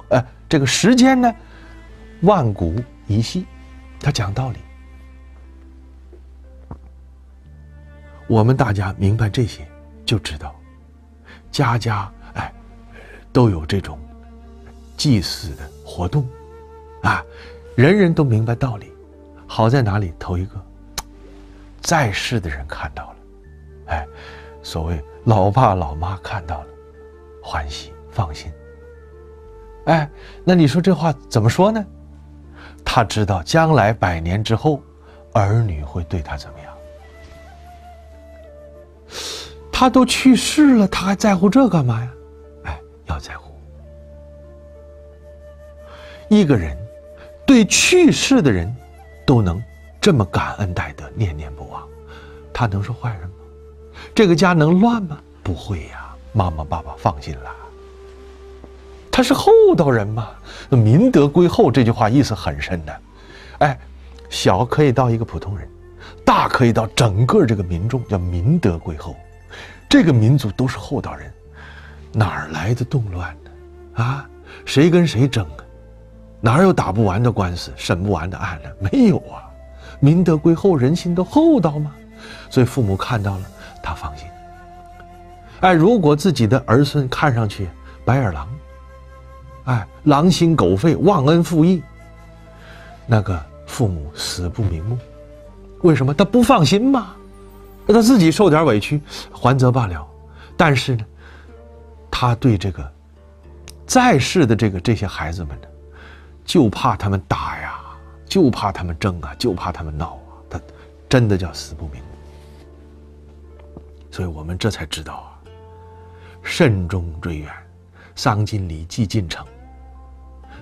哎，这个时间呢，万古一系，他讲道理。我们大家明白这些，就知道，家家哎都有这种祭祀的活动。啊，人人都明白道理，好在哪里？头一个，在世的人看到了，哎，所谓老爸老妈看到了，欢喜放心。哎，那你说这话怎么说呢？他知道将来百年之后，儿女会对他怎么样？他都去世了，他还在乎这干嘛呀？哎，要在乎一个人。对去世的人，都能这么感恩戴德、念念不忘，他能是坏人吗？这个家能乱吗？不会呀，妈妈、爸爸放心了。他是厚道人嘛，民德归厚这句话意思很深的。哎，小可以到一个普通人，大可以到整个这个民众，叫民德归厚。这个民族都是厚道人，哪儿来的动乱呢？啊，谁跟谁争啊？哪有打不完的官司、审不完的案呢？没有啊，民德归厚，人心都厚道嘛。所以父母看到了，他放心。哎，如果自己的儿孙看上去白眼狼，哎，狼心狗肺、忘恩负义，那个父母死不瞑目。为什么？他不放心吗。他自己受点委屈，还则罢了。但是呢，他对这个在世的这个这些孩子们呢？就怕他们打呀，就怕他们争啊，就怕他们闹啊，他真的叫死不瞑目。所以我们这才知道啊，慎终追远，丧尽礼祭进城，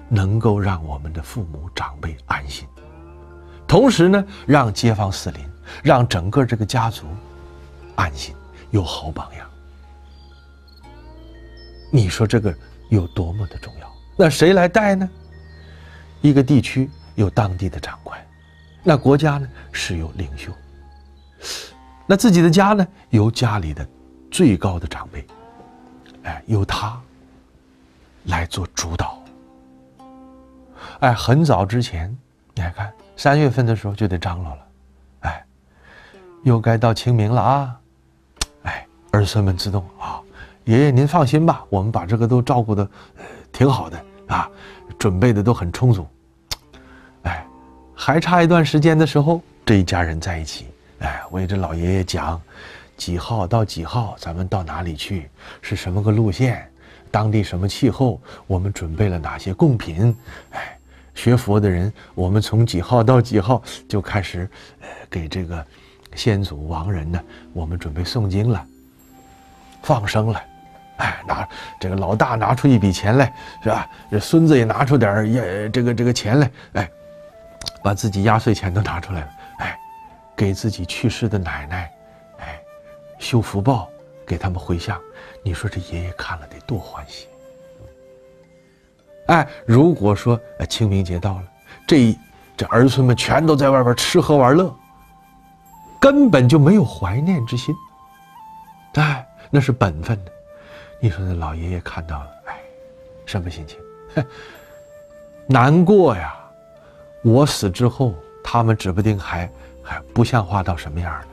能够让我们的父母长辈安心，同时呢，让街坊四邻，让整个这个家族安心，有好榜样。你说这个有多么的重要？那谁来带呢？一个地区有当地的长官，那国家呢是有领袖，那自己的家呢由家里的最高的长辈，哎，由他来做主导。哎，很早之前，你还看三月份的时候就得张罗了，哎，又该到清明了啊，哎，儿孙们自动啊，爷爷您放心吧，我们把这个都照顾的挺好的啊。准备的都很充足，哎，还差一段时间的时候，这一家人在一起，哎，围着老爷爷讲，几号到几号，咱们到哪里去，是什么个路线，当地什么气候，我们准备了哪些贡品，哎，学佛的人，我们从几号到几号就开始，呃，给这个先祖亡人呢，我们准备诵经了，放生了。哎，拿这个老大拿出一笔钱来，是吧？这孙子也拿出点儿这个这个钱来，哎，把自己压岁钱都拿出来了，哎，给自己去世的奶奶，哎，修福报，给他们回向。你说这爷爷看了得多欢喜！哎，如果说清明节到了，这这儿孙们全都在外边吃喝玩乐，根本就没有怀念之心，哎，那是本分的。你说那老爷爷看到了，哎，什么心情？难过呀！我死之后，他们指不定还还不像话到什么样呢。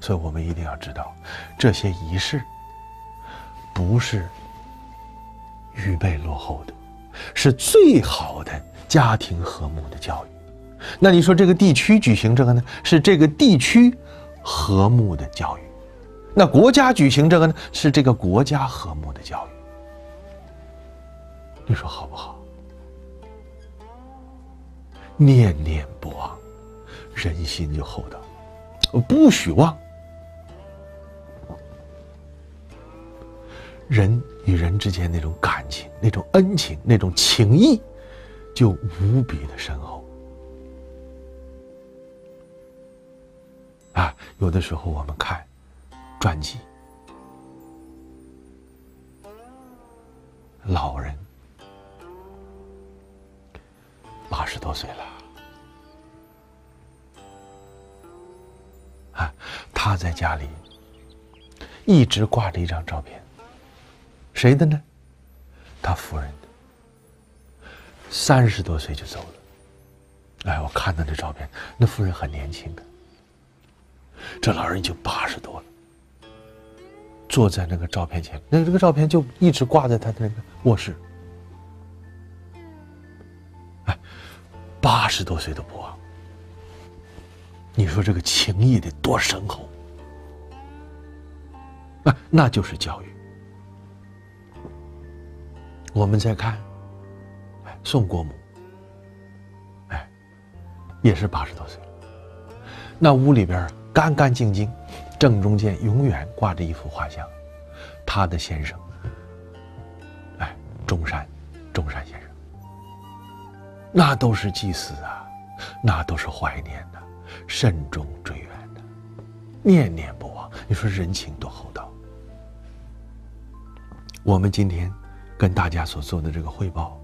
所以我们一定要知道，这些仪式不是预备落后的，是最好的家庭和睦的教育。那你说这个地区举行这个呢？是这个地区和睦的教育。那国家举行这个呢，是这个国家和睦的教育，你说好不好？念念不忘，人心就厚道；不许忘，人与人之间那种感情、那种恩情、那种情谊，就无比的深厚。啊，有的时候我们看传记，老人八十多岁了，啊，他在家里一直挂着一张照片，谁的呢？他夫人的。三十多岁就走了，哎，我看到那照片，那夫人很年轻的，这老人已经八十多了，坐在那个照片前，那这个照片就一直挂在他那个卧室。哎，八十多岁的不忘，你说这个情谊得多深厚？啊，那就是教育。我们再看。宋国母，哎，也是八十多岁了。那屋里边干干净净，正中间永远挂着一幅画像，他的先生，哎，中山，中山先生，那都是祭祀啊，那都是怀念的，慎终追远的，念念不忘。你说人情多厚道？我们今天跟大家所做的这个汇报。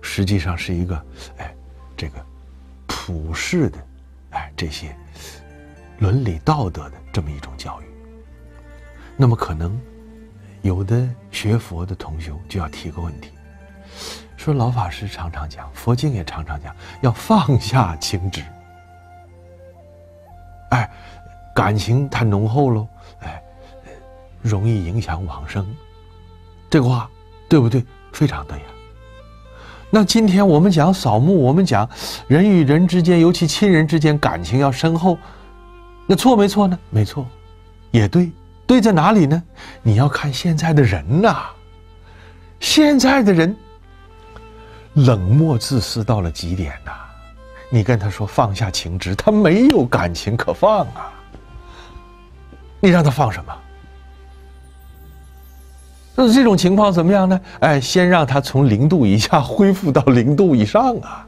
实际上是一个，哎，这个普世的，哎，这些伦理道德的这么一种教育。那么可能有的学佛的同学就要提个问题，说老法师常常讲，佛经也常常讲，要放下情执。哎，感情太浓厚喽，哎，容易影响往生。这个话对不对？非常对呀。那今天我们讲扫墓，我们讲人与人之间，尤其亲人之间感情要深厚，那错没错呢？没错，也对，对在哪里呢？你要看现在的人呐，现在的人冷漠自私到了极点呐。你跟他说放下情执，他没有感情可放啊。你让他放什么？那这种情况怎么样呢？哎，先让他从零度以下 恢复到零度以上啊，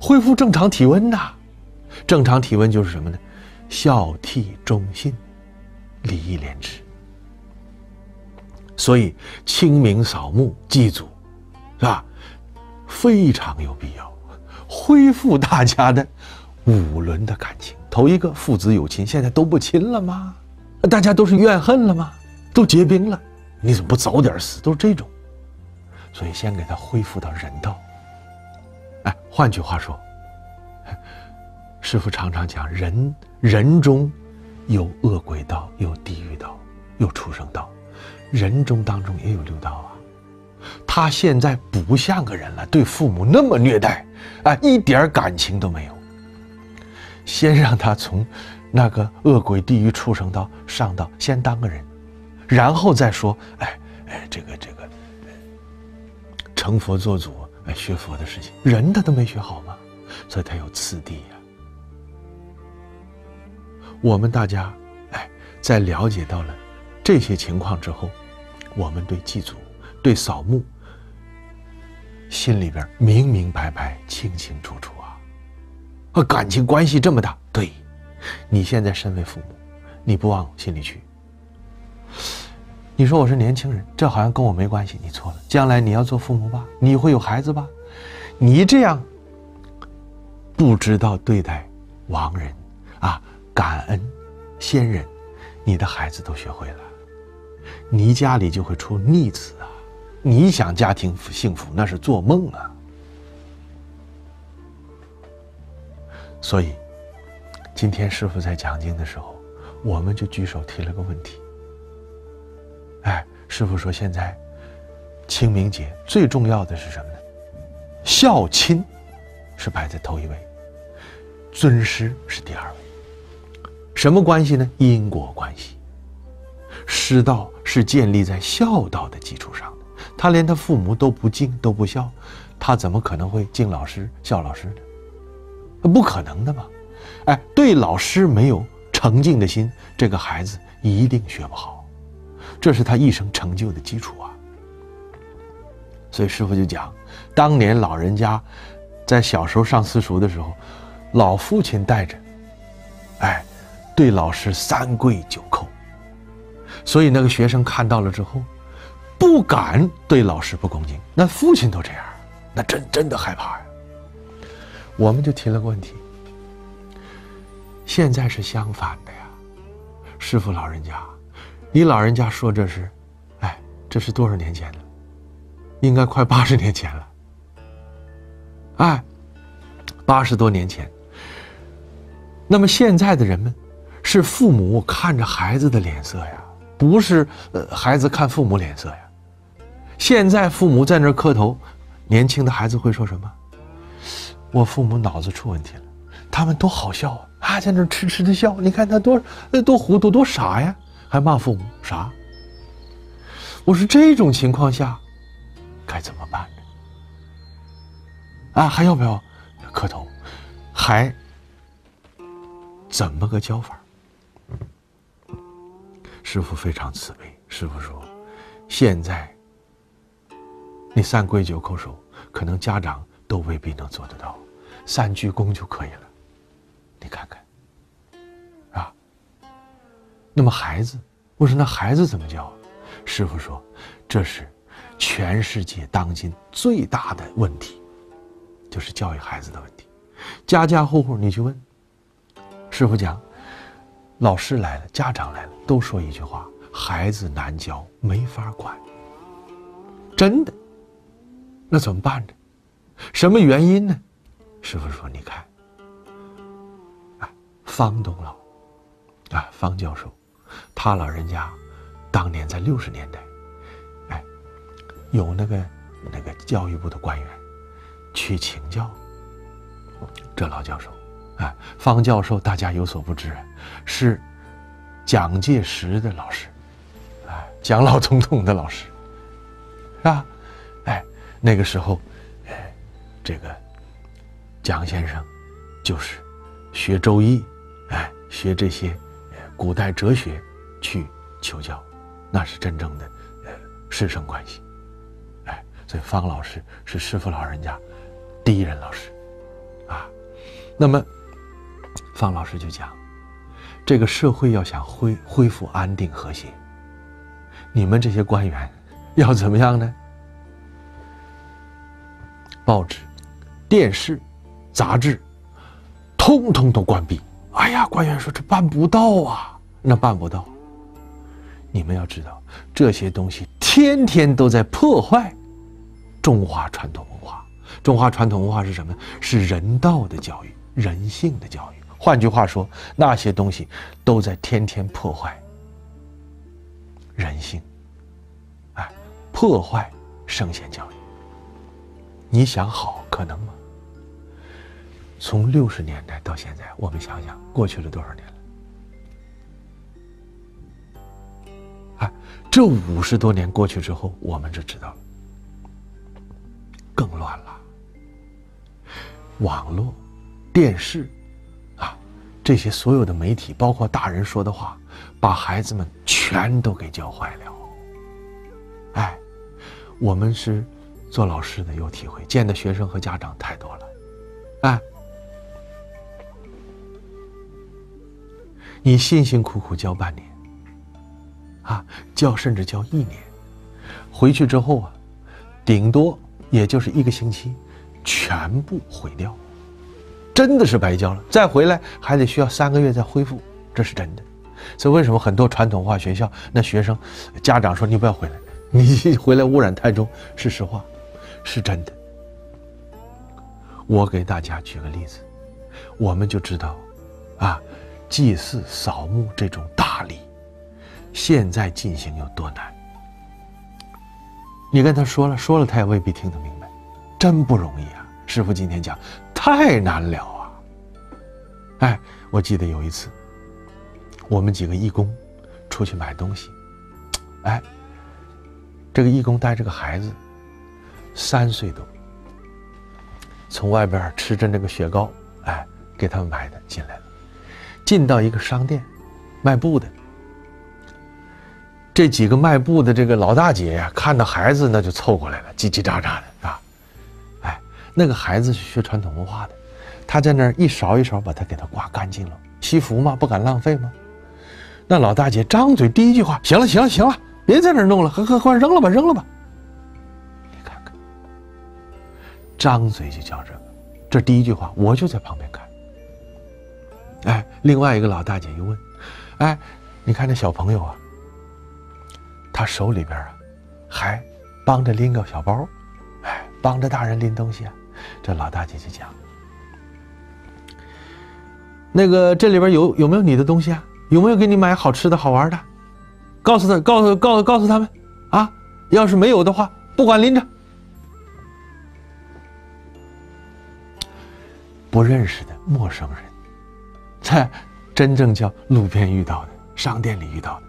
恢复正常体温呐。正常体温就是什么呢？孝悌忠信，礼义廉耻。所以清明扫墓祭祖，是吧？非常有必要恢复大家的五伦的感情。头一个父子有亲，现在都不亲了吗？大家都是怨恨了吗？都结冰了。你怎么不早点死？都是这种，所以先给他恢复到人道。哎，换句话说，师傅常常讲，人人中有恶鬼道，有地狱道，有畜生道，人中当中也有六道啊。他现在不像个人了，对父母那么虐待，啊，一点感情都没有。先让他从那个恶鬼、地狱、畜生道上到，先当个人。然后再说，哎哎，这个这个，成佛做祖，哎，学佛的事情，人他都没学好吗？所以他有次第呀。我们大家，哎，在了解到了这些情况之后，我们对祭祖、对扫墓，心里边明明白白、清清楚楚啊，和感情关系这么大。对，你现在身为父母，你不往心里去。你说我是年轻人，这好像跟我没关系。你错了，将来你要做父母吧，你会有孩子吧？你这样不知道对待亡人啊，感恩先人，你的孩子都学会了，你家里就会出逆子啊！你想家庭幸福那是做梦啊！所以，今天师傅在讲经的时候，我们就举手提了个问题。哎，师傅说，现在清明节最重要的是什么呢？孝亲是排在头一位，尊师是第二位。什么关系呢？因果关系。师道是建立在孝道的基础上的。他连他父母都不敬都不孝，他怎么可能会敬老师孝老师呢？不可能的嘛！哎，对老师没有诚敬的心，这个孩子一定学不好。这是他一生成就的基础啊！所以师傅就讲，当年老人家在小时候上私塾的时候，老父亲带着哎，对老师三跪九叩。所以那个学生看到了之后，不敢对老师不恭敬。那父亲都这样，那真真的害怕呀。我们就提了个问题：现在是相反的呀，师傅老人家，你老人家说这是，哎，这是多少年前的？应该快八十年前了。哎，八十多年前。那么现在的人们，是父母看着孩子的脸色呀，不是呃孩子看父母脸色呀。现在父母在那磕头，年轻的孩子会说什么？我父母脑子出问题了，他们多好笑啊，还在那痴痴的笑。你看他多呃多糊涂，多傻呀，还骂父母啥。我说这种情况下，该怎么办呢？啊，还要不要磕头？还？怎么个教法？师傅非常慈悲。师傅说：“现在你三跪九叩首，可能家长都未必能做得到，三鞠躬就可以了。你看看，啊。那么孩子，我说那孩子怎么教？师傅说，这是全世界当今最大的问题，就是教育孩子的问题。家家户户你去问。”师傅讲，老师来了，家长来了，都说一句话：孩子难教，没法管。真的，那怎么办呢？什么原因呢？师傅说：“你看，啊，方东老，啊，方教授，他老人家当年在六十年代，哎，有那个那个教育部的官员去请教这老教授。”啊，方教授，大家有所不知，是蒋介石的老师，哎，蒋老总统的老师，是吧？哎，那个时候，哎，这个蒋先生就是学周易，哎，学这些古代哲学去求教，那是真正的呃师生关系，哎，所以方老师是师傅老人家第一任老师，啊，那么。方老师就讲，这个社会要想恢恢复安定和谐，你们这些官员要怎么样呢？报纸、电视、杂志，通通都关闭。哎呀，官员说这办不到啊，那办不到。你们要知道，这些东西天天都在破坏中华传统文化。中华传统文化是什么？是人道的教育，人性的教育。换句话说，那些东西都在天天破坏人性，哎，破坏圣贤教育。你想好可能吗？从六十年代到现在，我们想想过去了多少年了？这五十多年过去之后，我们就知道了，更乱了。网络、电视。啊这些所有的媒体，包括大人说的话，把孩子们全都给教坏了。哎，我们是做老师的有体会，见的学生和家长太多了。哎，你辛辛苦苦教半年，啊，教甚至教一年，回去之后啊，顶多也就是一个星期，全部毁掉。真的是白教了，再回来还得需要三个月再恢复，这是真的。所以为什么很多传统化学校那学生、家长说你不要回来，你回来污染太重，是实话，是真的。我给大家举个例子，我们就知道，啊，祭祀扫墓这种大礼，现在进行有多难。你跟他说了，说了他也未必听得明白，真不容易啊。师傅今天讲。太难了啊！哎，我记得有一次，我们几个义工出去买东西，哎，这个义工带着个孩子，三岁多，从外边吃着那个雪糕，哎，给他们买的进来了，进到一个商店，卖布的，这几个卖布的这个老大姐呀，看到孩子那就凑过来了，叽叽喳喳的啊。哎那个孩子是学传统文化的，他在那儿一勺一勺把它给它刮干净了，惜福嘛？不敢浪费吗？那老大姐张嘴第一句话：“行了，行了，行了，别在那儿弄了，快快快扔了吧，扔了吧。”你看看，张嘴就叫这个，这第一句话，我就在旁边看。哎，另外一个老大姐又问：“哎，你看这小朋友啊，他手里边啊，还帮着拎个小包，哎，帮着大人拎东西啊。”这老大姐就讲：“那个这里边有有没有你的东西啊？有没有给你买好吃的好玩的？告诉他，告诉告诉告诉他们，啊，要是没有的话，不管拎着。不认识的陌生人。”在真正叫路边遇到的，商店里遇到的，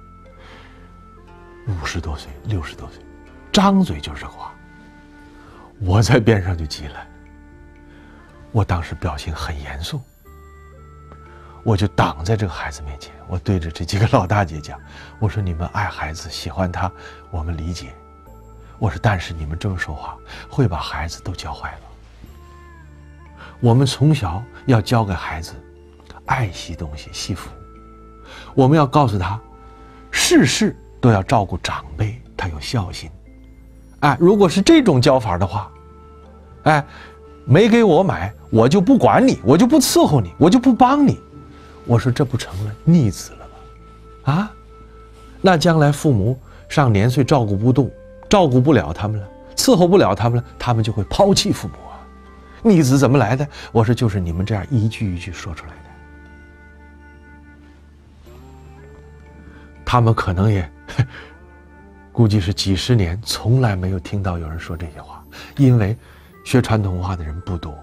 五十多岁、六十多岁，张嘴就是话。我在边上就急了，我当时表情很严肃，我就挡在这个孩子面前，我对着这几个老大姐讲：“我说你们爱孩子，喜欢他，我们理解。我说但是你们这么说话，会把孩子都教坏了。我们从小要教给孩子。”爱惜东西，惜福。我们要告诉他，事事都要照顾长辈，他有孝心。哎，如果是这种教法的话，哎，没给我买，我就不管你，我就不伺候你，我就不帮你。我说这不成了逆子了吗？啊，那将来父母上年岁照顾不动，照顾不了他们了，伺候不了他们了，他们就会抛弃父母啊。逆子怎么来的？我说就是你们这样一句一句说出来的。他们可能也，估计是几十年从来没有听到有人说这些话，因为学传统文化的人不多，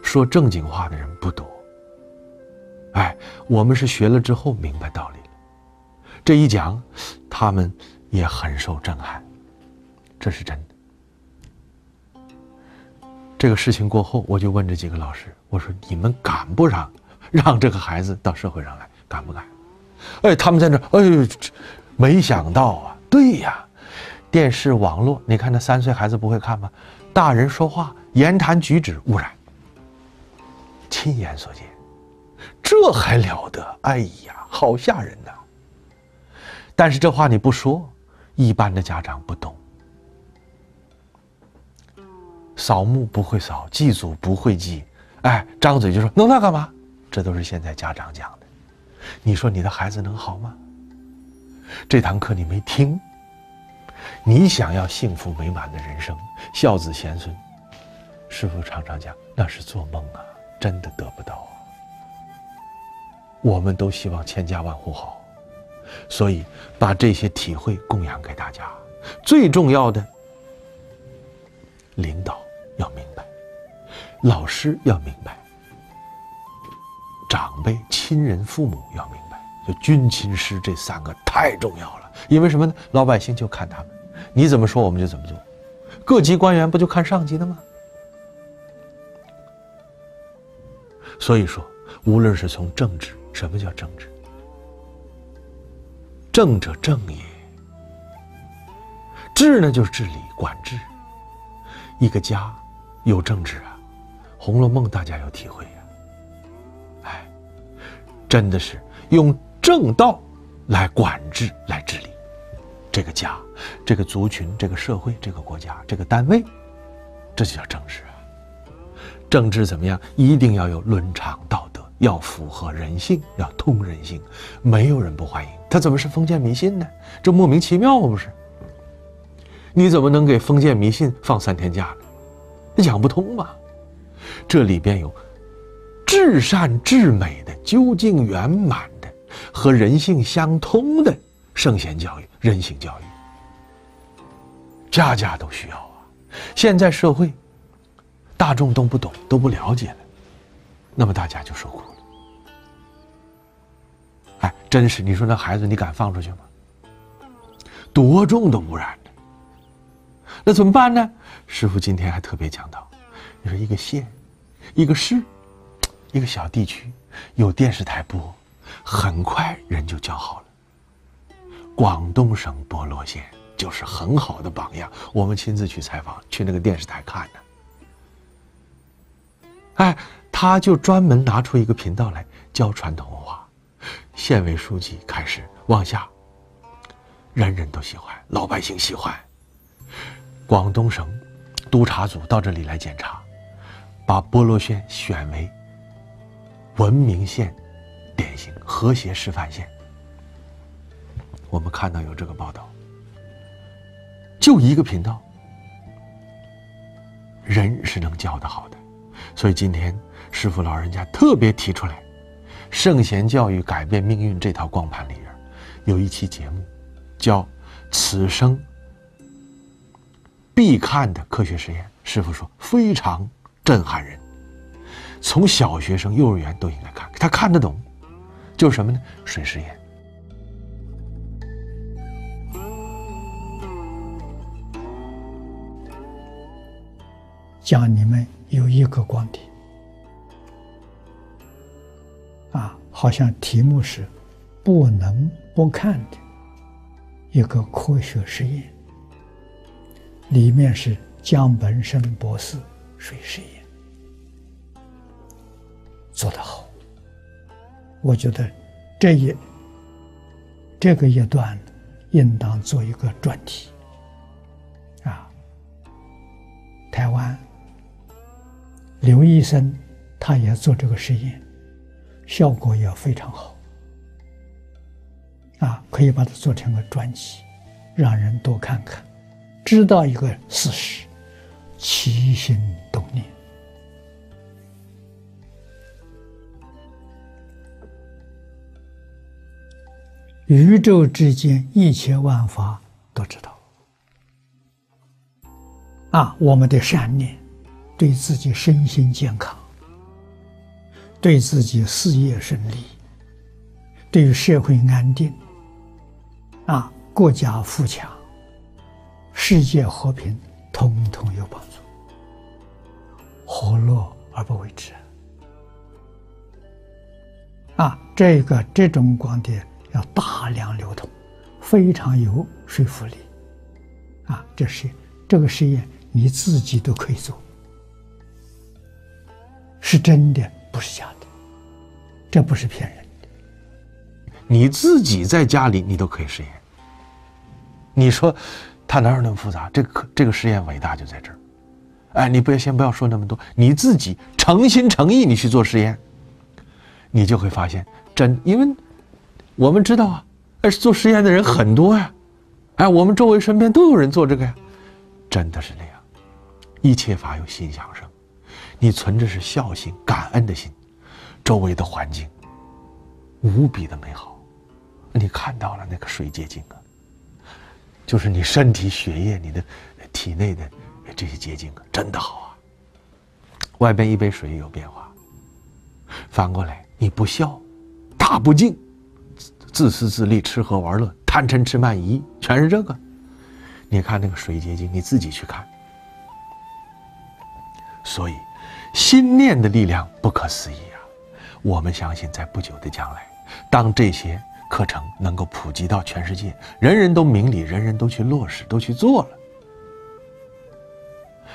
说正经话的人不多。哎，我们是学了之后明白道理了，这一讲，他们也很受震撼，这是真的。这个事情过后，我就问这几个老师，我说：“你们敢不让让这个孩子到社会上来？敢不敢？”哎，他们在那，哎呦，没想到啊！对呀，电视、网络，你看那三岁孩子不会看吗？大人说话、言谈举止污染，亲眼所见，这还了得？哎呀，好吓人呐！但是这话你不说，一般的家长不懂。扫墓不会扫，祭祖不会祭，哎，张嘴就说弄那干嘛？这都是现在家长讲的。你说你的孩子能好吗？这堂课你没听。你想要幸福美满的人生，孝子贤孙，师傅常常讲，那是做梦啊，真的得不到啊。我们都希望千家万户好，所以把这些体会供养给大家。最重要的，领导要明白，老师要明白。长辈、亲人、父母要明白，就君亲师这三个太重要了。因为什么呢？老百姓就看他们，你怎么说我们就怎么做。各级官员不就看上级的吗？所以说，无论是从政治，什么叫政治？政者正也，治呢就是治理、管制。一个家有政治啊，《红楼梦》大家有体会呀。真的是用正道来管制、来治理这个家、这个族群、这个社会、这个国家、这个单位，这就叫政治啊！政治怎么样？一定要有伦常道德，要符合人性，要通人性。没有人不欢迎他，怎么是封建迷信呢？这莫名其妙，不是？你怎么能给封建迷信放三天假呢？那讲不通嘛！这里边有。至善至美的、究竟圆满的、和人性相通的圣贤教育、人性教育，家家都需要啊！现在社会大众都不懂、都不了解了，那么大家就受苦了。哎，真是！你说那孩子，你敢放出去吗？多重的污染呢？那怎么办呢？师傅今天还特别讲到，你说一个县，一个市。一个小地区有电视台播，很快人就叫好了。广东省博罗县就是很好的榜样，我们亲自去采访，去那个电视台看的。哎，他就专门拿出一个频道来教传统文化，县委书记开始往下，人人都喜欢，老百姓喜欢。广东省督察组到这里来检查，把波罗县选为文明县、典型和谐示范县。我们看到有这个报道，就一个频道，人是能教得好的，所以今天师傅老人家特别提出来。圣贤教育改变命运这套光盘里边，有一期节目，叫“此生必看的科学实验”。师傅说非常震撼人，从小学生、幼儿园都应该看，他看得懂。就是什么呢？水实验。讲你们有一个光碟。好像题目是不能不看的一个科学实验，里面是江本胜博士水实验做得好，我觉得这一这个一段应当做一个专题啊。台湾刘医生他也做这个实验。效果也非常好，啊，可以把它做成个专辑，让人多看看，知道一个事实，起心动念，宇宙之间一切万法都知道，啊，我们的善念，对自己身心健康。对自己事业顺利，对于社会安定，啊，国家富强，世界和平，统统有帮助。何乐而不为之？啊，这个这种光碟要大量流通，非常有说服力。啊，这是这个实验你自己都可以做，是真的。不是假的，这不是骗人的。你自己在家里，你都可以实验。你说，他哪有那么复杂？这个这个实验伟大就在这儿。哎，你不要先不要说那么多，你自己诚心诚意，你去做实验，你就会发现真。因为我们知道啊，哎，做实验的人很多呀，哎，我们周围身边都有人做这个呀，真的是那样。一切法由心想生。你存着是孝心、感恩的心，周围的环境无比的美好。你看到了那个水结晶啊，就是你身体血液、你的体内的这些结晶啊，真的好啊。外边一杯水有变化，反过来你不孝、大不敬、自私自利、吃喝玩乐、贪嗔痴慢疑，全是这个。你看那个水结晶，你自己去看。所以。心念的力量不可思议啊！我们相信，在不久的将来，当这些课程能够普及到全世界，人人都明理，人人都去落实，都去做了。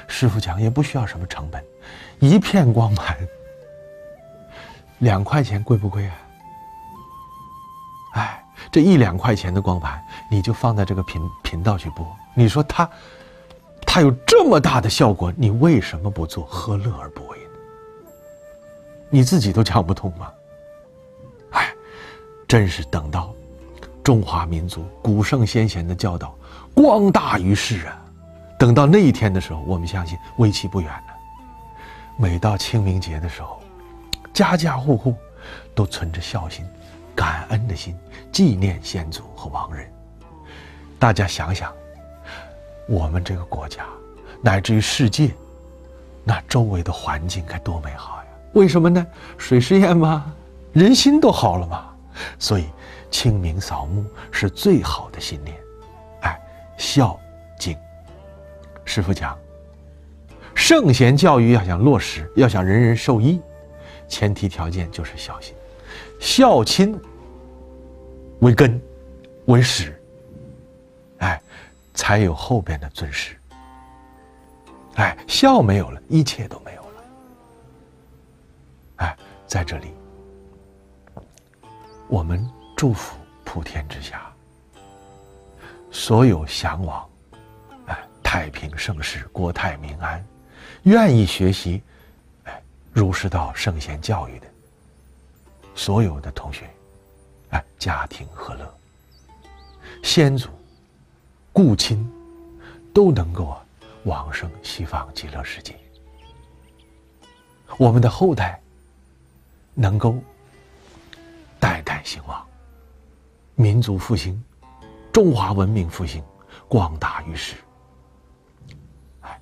师傅讲，也不需要什么成本，一片光盘，两块钱贵不贵啊？这一两块钱的光盘，你就放在这个频频道去播，你说它？它有这么大的效果，你为什么不做？何乐而不为呢？你自己都讲不通吗？哎，真是等到中华民族古圣先贤的教导光大于世啊！等到那一天的时候，我们相信危期不远了。每到清明节的时候，家家户户都存着孝心、感恩的心，纪念先祖和亡人。大家想想。我们这个国家，乃至于世界，那周围的环境该多美好呀！为什么呢？水实验吗？人心都好了嘛。所以，清明扫墓是最好的信念。哎，孝敬。师傅讲，圣贤教育要想落实，要想人人受益，前提条件就是孝心，孝亲为根，为始。哎。才有后边的尊师。哎，孝没有了，一切都没有了。哎，在这里，我们祝福普天之下所有向往哎太平盛世、国泰民安、愿意学习哎儒释道圣贤教育的所有的同学，哎家庭和乐，先祖、故亲都能够啊往生西方极乐世界。我们的后代能够代代兴旺，民族复兴，中华文明复兴，广大于世。哎，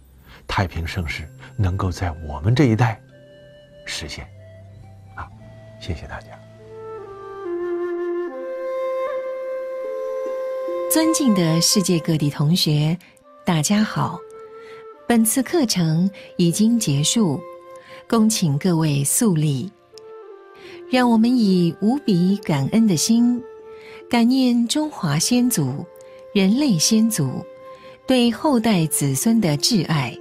太平盛世能够在我们这一代实现。啊，谢谢大家。尊敬的世界各地同学，大家好！本次课程已经结束。恭请各位肃立，让我们以无比感恩的心，感念中华先祖、人类先祖对后代子孙的挚爱，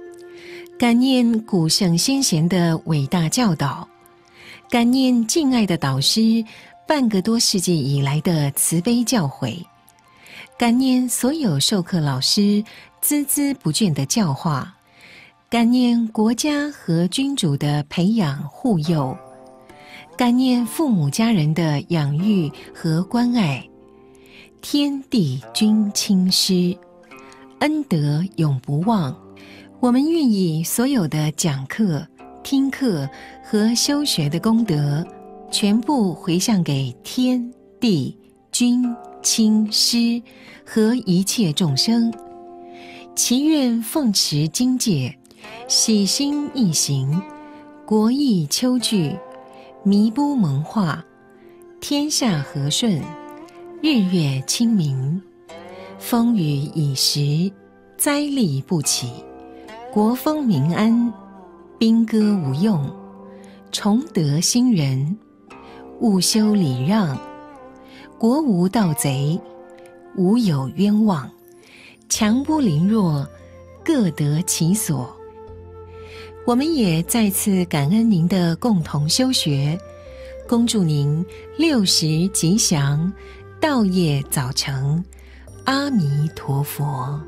感念古圣先贤的伟大教导，感念敬爱的导师半个多世纪以来的慈悲教诲，感念所有授课老师孜孜不倦的教化。感念国家和君主的培养护佑，感念父母家人的养育和关爱，天地君亲师，恩德永不忘。我们愿意所有的讲课、听课和修学的功德，全部回向给天地君亲师和一切众生，祈愿奉持经戒。喜心易行，国义秋聚，弥不蒙化，天下和顺，日月清明，风雨已时，灾厉不起，国风民安，兵戈无用，崇德兴仁，务修礼让，国无盗贼，无有冤枉，强不凌弱，各得其所。我们也再次感恩您的共同修学，恭祝您六时吉祥，道业早成，阿弥陀佛。